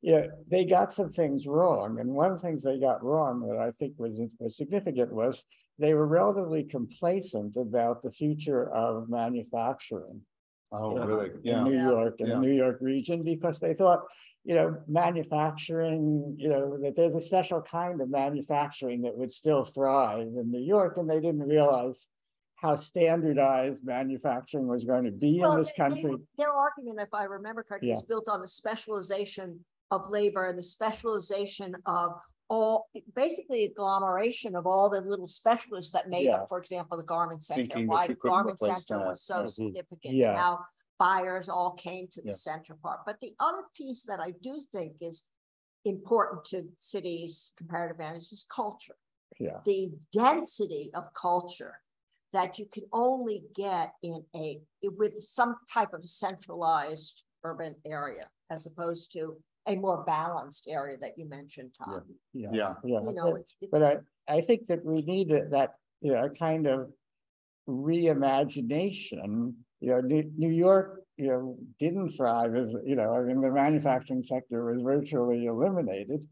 you know, they got some things wrong. And one of the things they got wrong that I think was, was significant was they were relatively complacent about the future of manufacturing Oh, Yeah. really? in Yeah. New York, in the. New York region, because they thought, you know, manufacturing, you know, that there's a special kind of manufacturing that would still thrive in New York, and they didn't realize how standardized manufacturing was going to be in this they- they country. were- Their argument, if I remember correctly, is built on the specialization of labor and the specialization of all, basically agglomeration of all the little specialists that made Yeah. up, for example, the garment center. Thinking Why the garment replace center that. was so Mhm. significant, Yeah. and how buyers all came to Yeah. the center part. But the other piece that I do think is important to cities' comparative advantage is culture. Yeah. The density of culture that you can only get in a, with some type of centralized urban area as opposed to a more balanced area that you mentioned, Tom. Yes, Yeah. Yeah, You know, but- it- it- but I, I think that we need that- that, you know, kind of reimagination, you know, New, New York, you know, didn't thrive as, you know, I mean, the manufacturing sector was virtually eliminated.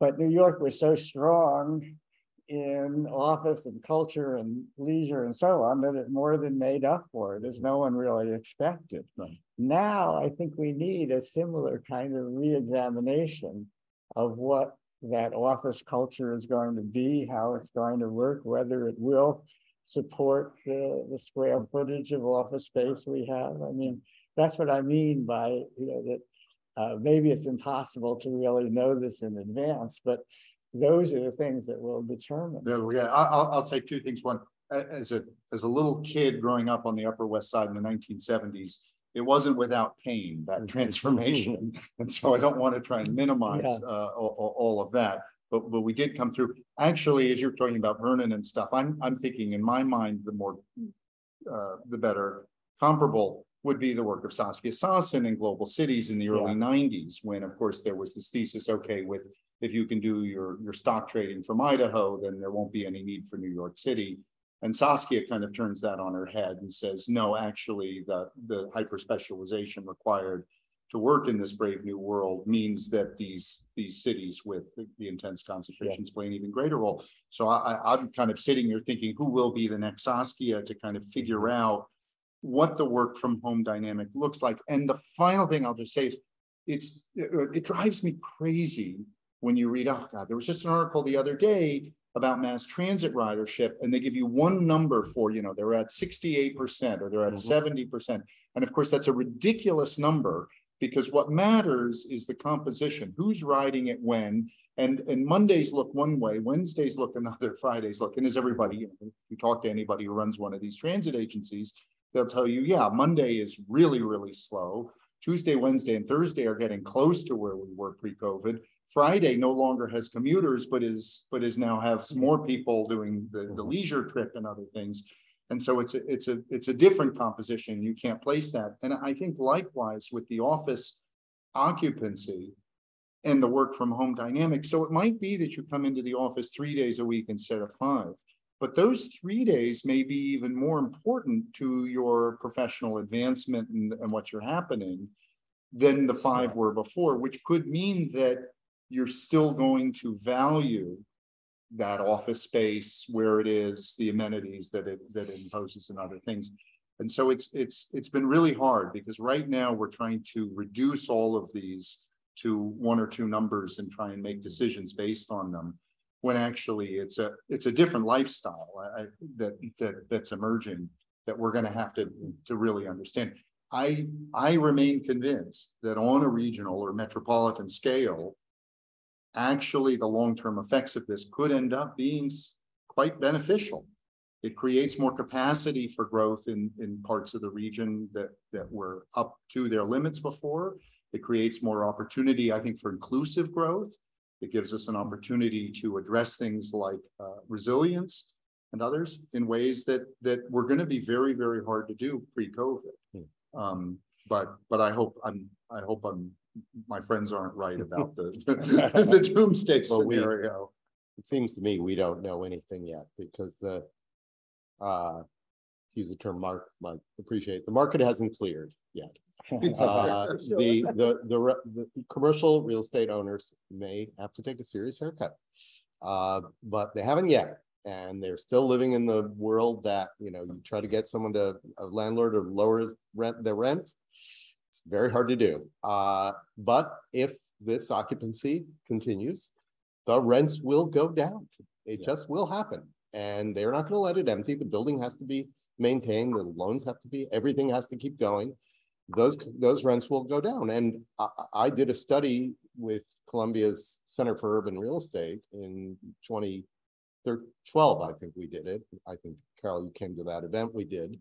But New York was so strong in office and culture and leisure and so on that it more than made up for it, as no one really expected. Right. Now, I think we need a similar kind of reexamination of what that office culture is going to be, how it's going to work, whether it will support the, the square footage of office space we have. I mean, that's what I mean by, you know, that uh, maybe it's impossible to really know this in advance, but those are the things that will determine. Yeah, yeah, I'll, I'll say two things. One, as a, as a little kid growing up on the Upper West Side in the nineteen seventies, it wasn't without pain, that transformation. And so I don't want to try and minimize, Yeah. uh, all, all- of that. But, but we did come through. Actually, as you're talking about Vernon and stuff, I'm, I'm thinking in my mind, the more, uh, the better comparable would be the work of Saskia Sassen in Global Cities in the early nineties, when of course there was this thesis, okay, with if you can do your, your stock trading from Idaho, then there won't be any need for New York City. And Saskia kind of turns that on her head and says, no, actually, the, the hyper specialization required to work in this brave new world means that these, these cities with the, the intense concentrations play an even greater role. So I, I, I'm kind of sitting here thinking, who will be the next Saskia to kind of figure mm-hmm. out what the work from home dynamic looks like. And the final thing I'll just say is, it's, it, it drives me crazy when you read, oh God, there was just an article the other day about mass transit ridership, and they give you one number for, you know, they're at sixty-eight percent or they're at Mhm. seventy percent. And of course, that's a ridiculous number because what matters is the composition, who's riding it when. And, and Mondays look one way, Wednesdays look another, Fridays look, and as everybody, you know, if you talk to anybody who runs one of these transit agencies, they'll tell you, yeah, Monday is really, really slow. Tuesday, Wednesday, and Thursday are getting close to where we were pre-COVID. Friday no longer has commuters, but is, but is now has mm-hmm. more people doing the, the mm-hmm. leisure trip and other things. And so it's a, it's a, it's a different composition. You can't place that. And I think likewise with the office occupancy and the work from home dynamic. So it might be that you come into the office three days a week instead of five. But those three days may be even more important to your professional advancement and, and what you're happening than the five were before, which could mean that you're still going to value that office space where it is, the amenities that it, that it imposes and other things. And so it's, it's, it's been really hard because right now we're trying to reduce all of these to one or two numbers and try and make decisions based on them. When actually it's a, it's a different lifestyle I, that, that, that's emerging that we're gonna have to, to really understand. I, I remain convinced that on a regional or metropolitan scale, actually the long-term effects of this could end up being quite beneficial. It creates more capacity for growth in, in parts of the region that, that were up to their limits before. It creates more opportunity, I think, for inclusive growth. It gives us an opportunity to address things like uh, resilience and others in ways that, that were going to be very, very hard to do pre-COVID. Hmm. Um, but, but I hope I'm, I hope I'm, my friends aren't right about the, the doomsday Well, we- scenario. It seems to me we don't know anything yet because the, uh, use the term Mark might appreciate, the market hasn't cleared yet. Uh, the, the, the, the commercial real estate owners may have to take a serious haircut. Uh, but they haven't yet, and they're still living in the world that, you know, you try to get someone to, a landlord to lower his rent, their rent. It's very hard to do, uh, but if this occupancy continues, the rents will go down. It Yeah. just will happen, and they're not gonna let it empty. The building has to be maintained, the loans have to be, everything has to keep going those, those rents will go down. And I, I- did a study with Columbia's Center for Urban Real Estate in twenty twelve, I think we did it. I think Carol, you came to that event we did.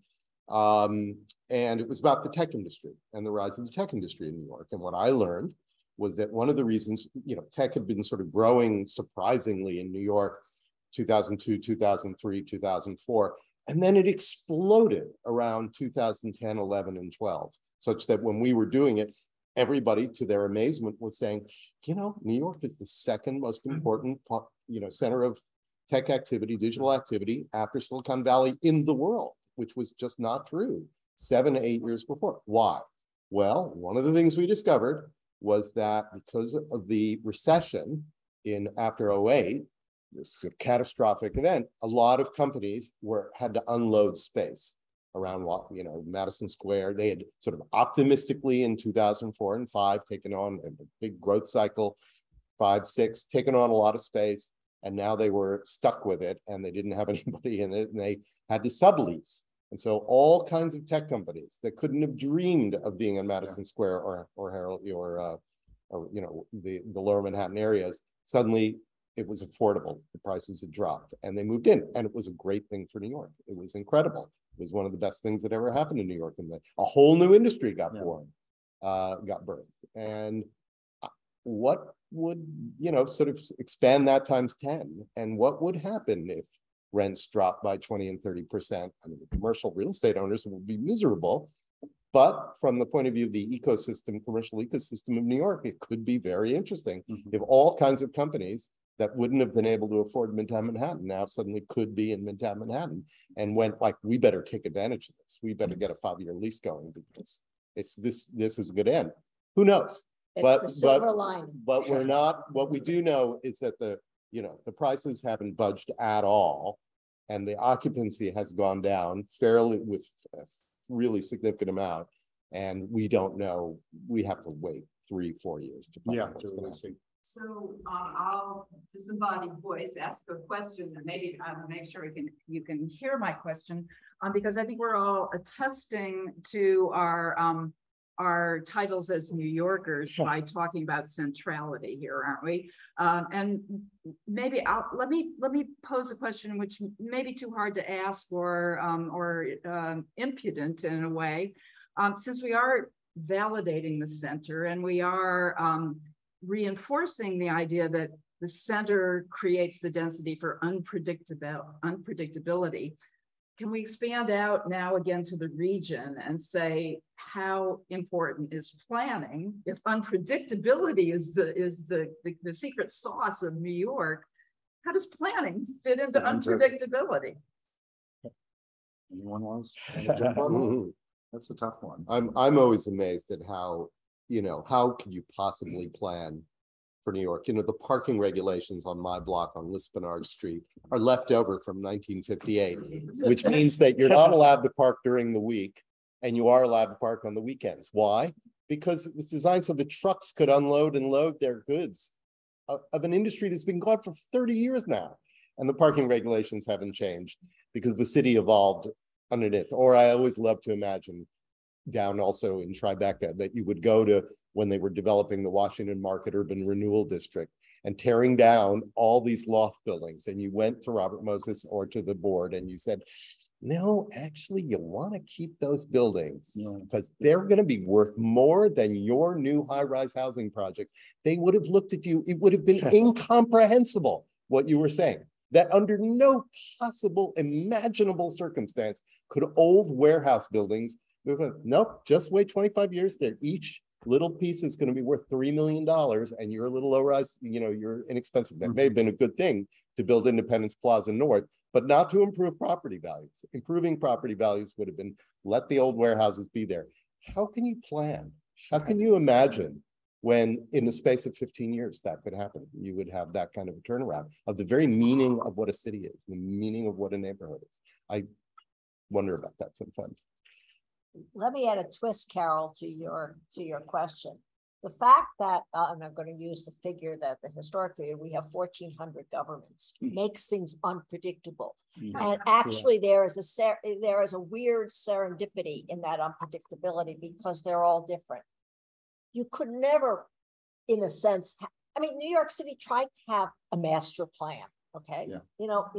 Um, and it was about the tech industry and the rise of the tech industry in New York. And what I learned was that one of the reasons, you know, tech had been sort of growing surprisingly in New York, two thousand two, two thousand three, two thousand four. And then it exploded around 2010, 11, and 12, such that when we were doing it, everybody, to their amazement, was saying, you know, New York is the second most important, you know, center of tech activity, digital activity after Silicon Valley in the world, which was just not true seven, eight years before. Why? Well, one of the things we discovered was that because of the recession in after 08, this catastrophic event, a lot of companies were had to unload space around what you know Madison Square. They had sort of optimistically in 2004 and five taken on a big growth cycle, five six taken on a lot of space, and now they were stuck with it and they didn't have anybody in it and they had to sublease. And so all kinds of tech companies that couldn't have dreamed of being in Madison Square or or Herald or uh, or you know the the lower Manhattan areas suddenly it was affordable. The prices had dropped and they moved in. And it was a great thing for New York. It was incredible. It was one of the best things that ever happened in New York. And the, a whole new industry got Yeah. born, uh, got birthed. And what would, you know, sort of expand that times 10? And what would happen if rents dropped by 20 and 30%? I mean, the commercial real estate owners would be miserable. But from the point of view of the ecosystem, commercial ecosystem of New York, it could be very interesting Mhm. if all kinds of companies that wouldn't have been able to afford Midtown Manhattan now suddenly could be in Midtown Manhattan and went like, we better take advantage of this. We better get a five-year lease going because it's this, this is a good end. Who knows? But- It's the but- silver lining. But we're not, what we do know is that the, you know, the prices haven't budged at all. And the occupancy has gone down fairly with a really significant amount. And we don't know, we have to wait three, four years to find Yeah. out what's gonna happen. So um, I'll disembodied voice ask a question and maybe I'll make sure we can, you can hear my question. Um, because I think we're all attesting to our um, our titles as New Yorkers Sure. by talking about centrality here, aren't we? Um, and maybe I'll, let me, let me pose a question which may be too hard to ask or um, or um, impudent in a way. Um, since we are validating the center and we are um, reinforcing the idea that the center creates the density for unpredictable unpredictability. Can we expand out now again to the region and say how important is planning? If unpredictability is the is the, the, the secret sauce of New York, how does planning fit into Yeah, unpredictability? Anyone wants? to jump on that? That's a tough one. I'm, I'm always amazed at how, you know, how can you possibly plan for New York? You know, the parking regulations on my block on Lispenard Street are left over from nineteen fifty-eight, which means that you're not allowed to park during the week and you are allowed to park on the weekends. Why? Because it was designed so the trucks could unload and load their goods of, of an industry that's been gone for thirty years now. And the parking regulations haven't changed because the city evolved underneath. Or I always love to imagine down also in Tribeca that you would go to when they were developing the Washington Market Urban Renewal District and tearing down all these loft buildings. And you went to Robert Moses or to the board and you said, no, actually, you want to keep those buildings Yeah. because they're going to be worth more than your new high-rise housing projects. They would have looked at you, it would have been incomprehensible what you were saying. That under no possible imaginable circumstance could old warehouse buildings, move nope, just wait twenty-five years, they're each little piece is gonna be worth three million dollars and you're a little low-rise, you know, you're inexpensive. That may have mm-hmm. been a good thing to build Independence Plaza North, but not to improve property values. Improving property values would have been, let the old warehouses be there. how can you plan? How can you imagine when in the space of fifteen years that could happen? You would have that kind of a turnaround of the very meaning of what a city is, the meaning of what a neighborhood is. I wonder about that sometimes. Let me add a twist, Carol, to your, to your question. The fact that, uh, and I'm gonna use the figure that the historic figure, we have fourteen hundred governments, Mm. makes things unpredictable. Mm. And actually, there is a ser- there is a weird serendipity in that unpredictability because they're all different. You could never, in a sense, I mean, New York City tried to have a master plan, okay? Yeah. You know,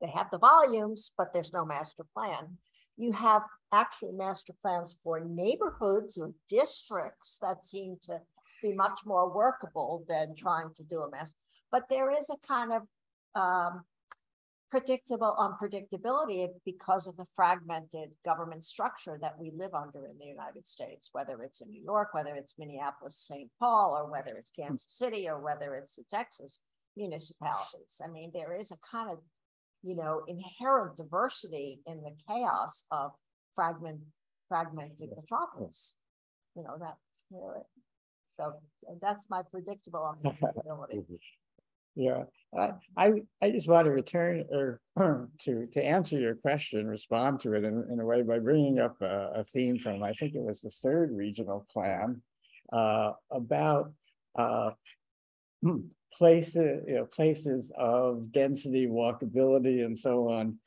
they have the volumes, but there's no master plan. You have actually master plans for neighborhoods or districts that seem to be much more workable than trying to do a mass. But there is a kind of um predictable unpredictability because of the fragmented government structure that we live under in the United States, whether it's in New York, whether it's Minneapolis, St. Paul, or whether it's Kansas City, or whether it's the Texas municipalities. I mean, there is a kind of, you know, inherent diversity in the chaos of fragment, fragmented metropolis. You know, that's, you know, so that's my predictable unpredictability. Yeah, I, I, I just want to return or to, to answer your question, respond to it in, in a way by bringing up a, a theme from, I think it was the third regional plan. Uh, about, uh. Hmm. Places, you know, places of density, walkability and so on.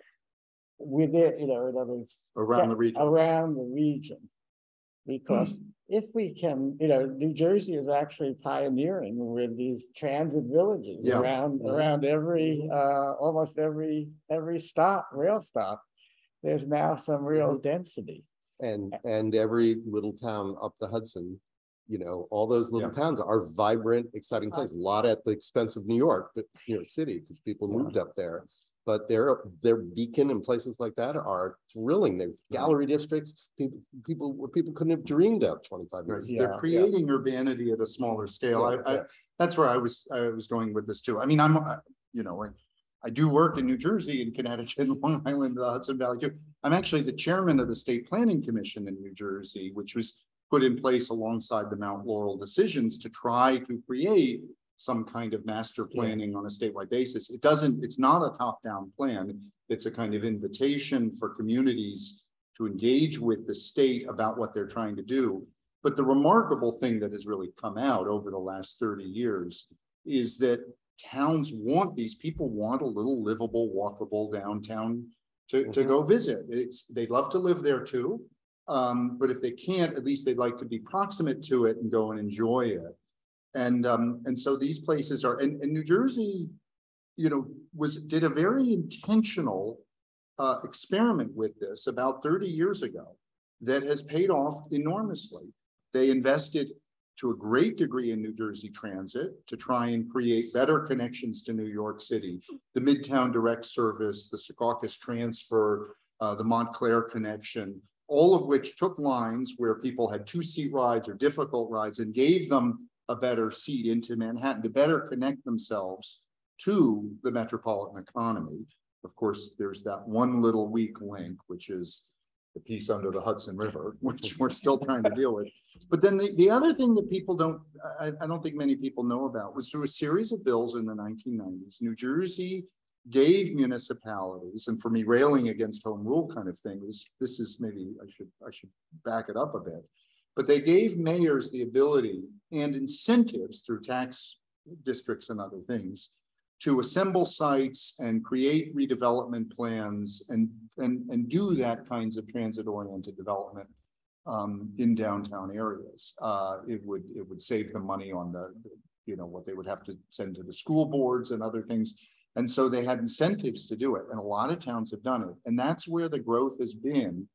Within, you know, in other words. Around the region. Around the region. Because hmm. if we can, you know, New Jersey is actually pioneering with these transit villages Yeah. around, Yeah. around every, uh, almost every, every stop, rail stop. There's now some real mm-hmm. density. And, and every little town up the Hudson, you know, all those little towns are vibrant, exciting places, a lot at the expense of New York, but New York City, because people Yeah. moved up there. But their, their Beacon and places like that are thrilling. There's gallery districts, people, people, people couldn't have dreamed of twenty-five years. Yeah. They're creating urbanity at a smaller scale. I, Yeah, I, yeah. that's where I was, I was going with this too. I mean, I'm, uh, you know, I- I do work in New Jersey and Connecticut, Long Island, the Hudson Valley too. I'm actually the chairman of the State Planning Commission in New Jersey, which was put in place alongside the Mount Laurel decisions to try to create some kind of master Yeah. planning on a statewide basis. It doesn't, it's not a top-down plan. It's a kind of invitation for communities to engage with the state about what they're trying to do. But the remarkable thing that has really come out over the last thirty years is that towns want, these people want a little livable, walkable downtown to, to Mhm. go visit. It's, they'd love to live there too. Um, but if they can't, at least they'd like to be proximate to it and go and enjoy it. And, um, and so these places are, and, and New Jersey, you know, was, did a very intentional uh, experiment with this about thirty years ago that has paid off enormously. They invested to a great degree in New Jersey Transit to try and create better connections to New York City. The Midtown Direct Service, the Secaucus Transfer, uh, the Montclair Connection, all of which took lines where people had two-seat rides or difficult rides and gave them a better seat into Manhattan to better connect themselves to the metropolitan economy. Of course, there's that one little weak link, which is the piece under the Hudson River, which we're still trying to deal with. But then the, the other thing that people don't, I, I don't think many people know about was through a series of bills in the nineteen nineties, New Jersey gave municipalities, and for me railing against home rule kind of thing, this, this is maybe, I should, I should back it up a bit. But they gave mayors the ability and incentives through tax districts and other things to assemble sites and create redevelopment plans and, and, and do that kinds of transit-oriented development um, in downtown areas. Uh, it would, it would save them money on the, you know, what they would have to send to the school boards and other things. And so they had incentives to do it, and a lot of towns have done it. And that's where the growth has been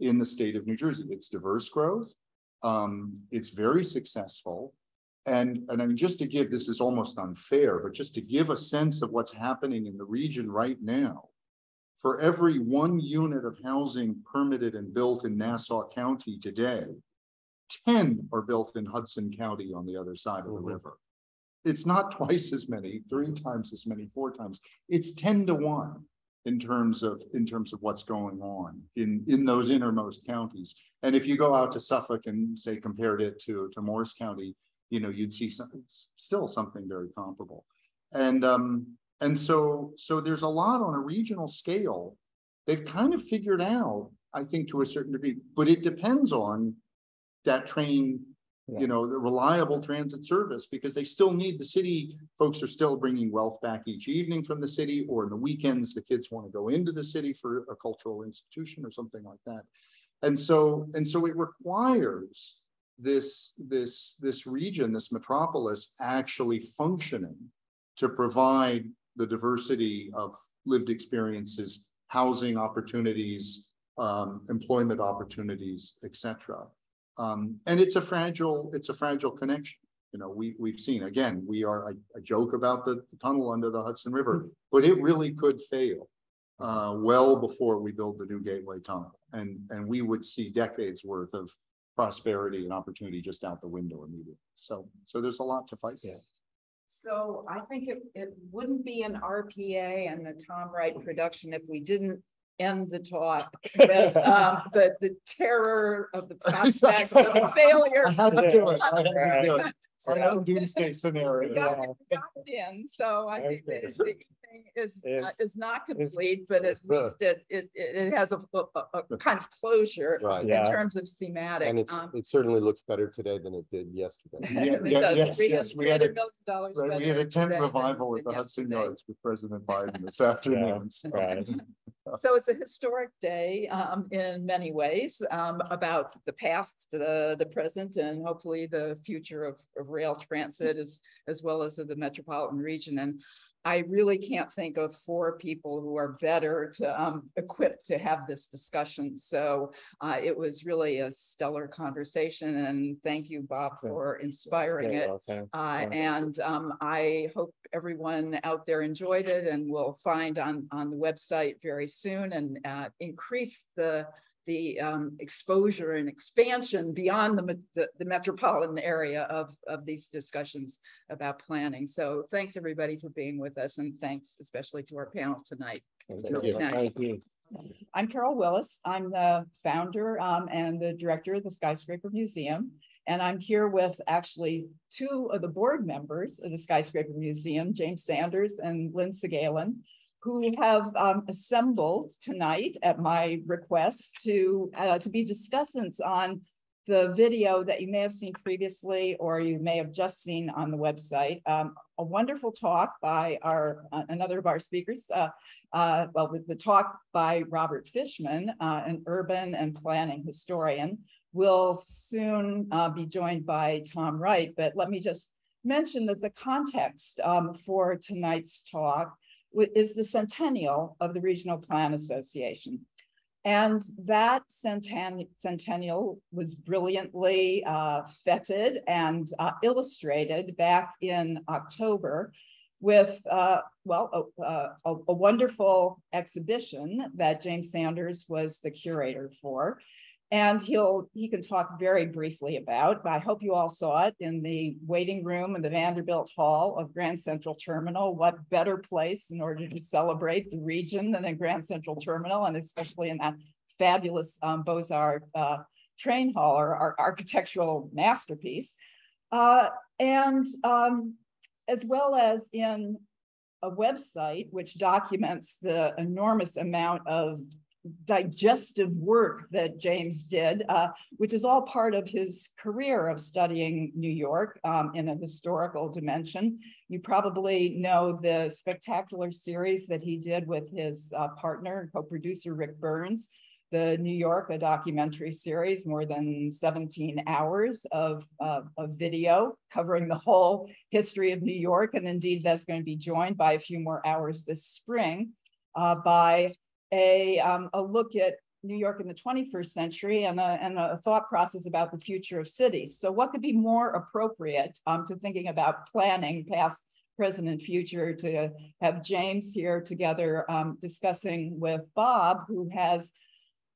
in the state of New Jersey. It's diverse growth. Um, it's very successful. And, and I mean, just to give, this is almost unfair, but just to give a sense of what's happening in the region right now. For every one unit of housing permitted and built in Nassau County today, ten are built in Hudson County on the other side of the Mhm. river. It's not twice as many, three times as many, four times. It's ten to one. in terms of, in terms of what's going on in, in those innermost counties. And if you go out to Suffolk and say compared it to, to Morris County, you know, you'd see something, still something very comparable. And, um, and so, so there's a lot on a regional scale. They've kind of figured out, I think, to a certain degree, but it depends on that train, Yeah. you know, the reliable transit service, because they still need, the city folks are still bringing wealth back each evening from the city, or in the weekends, the kids want to go into the city for a cultural institution or something like that. And so, and so it requires this, this, this region, this metropolis actually functioning to provide the diversity of lived experiences, housing opportunities, um, employment opportunities, et cetera. Um, and it's a fragile, it's a fragile connection. You know, we, we've seen, again, we are, I, I joke about the tunnel under the Hudson River, but it really could fail. Uh, well before we build the new Gateway Tunnel, and, and we would see decades worth of prosperity and opportunity just out the window immediately. So, so there's a lot to fight for. Yeah. So I think it, it wouldn't be an RPA and the Tom Wright production if we didn't end the talk with, um, the, the terror of the prospect of a failure. I had to do it. I had to do it. So Our own doomsday we scenario. got we got in, so I think that the thing is, uh, It's- is not complete, but at Huh. least it, it, it it has a, a, a- a kind of closure Right. in Yeah. terms of thematic. And it's, um, it certainly looks better today than it did yesterday. Yeah, it yeah, does. yes, $300 yes, we had a- million dollars Right, we better had a tent today than- revival with the Hudson yesterday. Yards with President Biden this afternoon. so. right. So it's a historic day um, in many ways um, about the past, the, the present, and hopefully the future of, of rail transit as, as well as of the metropolitan region. And I really can't think of four people who are better to um, equipped to have this discussion. So uh, it was really a stellar conversation, and thank you, Bob, for inspiring it. Uh, and, um, I hope everyone out there enjoyed it and will find on, on the website very soon and, uh, increase the, the, um, exposure and expansion beyond the, the, the metropolitan area of, of these discussions about planning. So thanks, everybody, for being with us and thanks especially to our panel tonight. Thank you. Thank you. I'm Carol Willis. I'm the founder um, and the director of the Skyscraper Museum. And I'm here with actually two of the board members of the Skyscraper Museum, James Sanders and Lynne Sagalyn, who have um, assembled tonight at my request to, uh, to be discussants on the video that you may have seen previously or you may have just seen on the website. Um, a wonderful talk by our, uh, another of our speakers, uh, uh, well, with the talk by Robert Fishman, uh, an urban and planning historian, will soon uh, be joined by Tom Wright. But let me just mention that the context um, for tonight's talk is the centennial of the Regional Plan Association. And that centenn- centennial was brilliantly uh, feted and uh, illustrated back in October with, uh, well, a- a, a wonderful exhibition that James Sanders was the curator for. And he'll, he can talk very briefly about, But I hope you all saw it in the waiting room in the Vanderbilt Hall of Grand Central Terminal. What better place in order to celebrate the region than in Grand Central Terminal and especially in that fabulous um, Beaux-Arts uh, train hall or ar- architectural masterpiece. Uh, and um, as well as in a website which documents the enormous amount of digestive work that James did, uh, which is all part of his career of studying New York um, in a historical dimension. You probably know the spectacular series that he did with his uh, partner and co-producer Rick Burns, the New York, a documentary series, more than 17 hours of, of, of video covering the whole history of New York. And indeed, that's going to be joined by a few more hours this spring uh, by a, um, a look at New York in the 21st century and a, and a thought process about the future of cities. So what could be more appropriate um, to thinking about planning past, present, and future to have James here together um, discussing with Bob, who has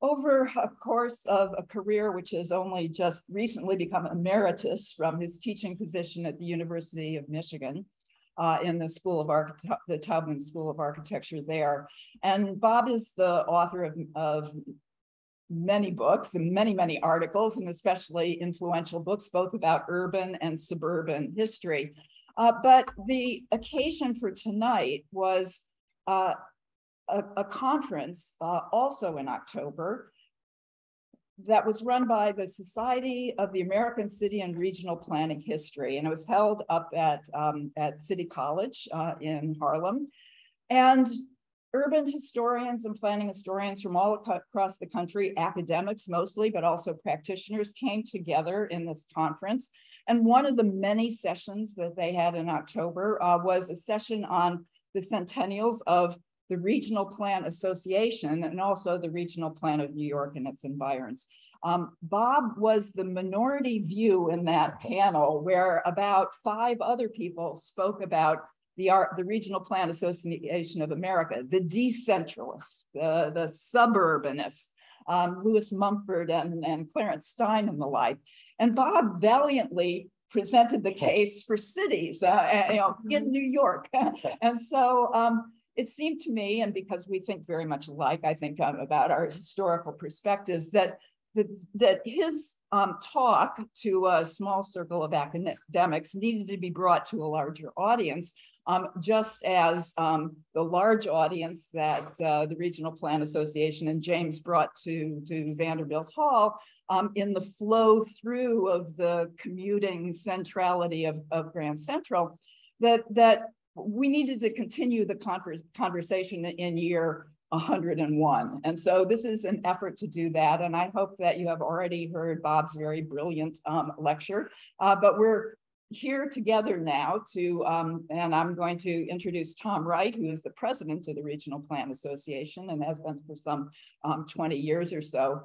over a course of a career which has only just recently become emeritus from his teaching position at the University of Michigan, uh, in the School of Architect, the Taubman School of Architecture there. And Bob is the author of, of many books and many, many articles, and especially influential books, both about urban and suburban history. Uh, but the occasion for tonight was uh, a, a, conference uh, also in October that was run by the Society of the American City and Regional Planning History, and it was held up at, um, at City College uh, in Harlem. And urban historians and planning historians from all across the country, academics mostly, but also practitioners came together in this conference. And one of the many sessions that they had in October uh, was a session on the centennials of the Regional Plan Association and also the Regional Plan of New York and its environs. Um, Bob was the minority view in that panel where about five other people spoke about the, art, the Regional Plan Association of America, the decentralists, the, the suburbanists, um, Lewis Mumford and, and Clarence Stein and the like. And Bob valiantly presented the case for cities, uh, you know, in New York. and so um, it seemed to me, and because we think very much alike, I think um, about our historical perspectives, that that, that his um, talk to a small circle of academics needed to be brought to a larger audience, um, just as um, the large audience that uh, the Regional Plan Association and James brought to, to Vanderbilt Hall um, in the flow through of the commuting centrality of, of Grand Central, that, that we needed to continue the converse, conversation in year 101. And so this is an effort to do that. And I hope that you have already heard Bob's very brilliant um, lecture, uh, but we're here together now to, um, and I'm going to introduce Tom Wright, who is the president of the Regional Plan Association and has been for some um, 20 years or so.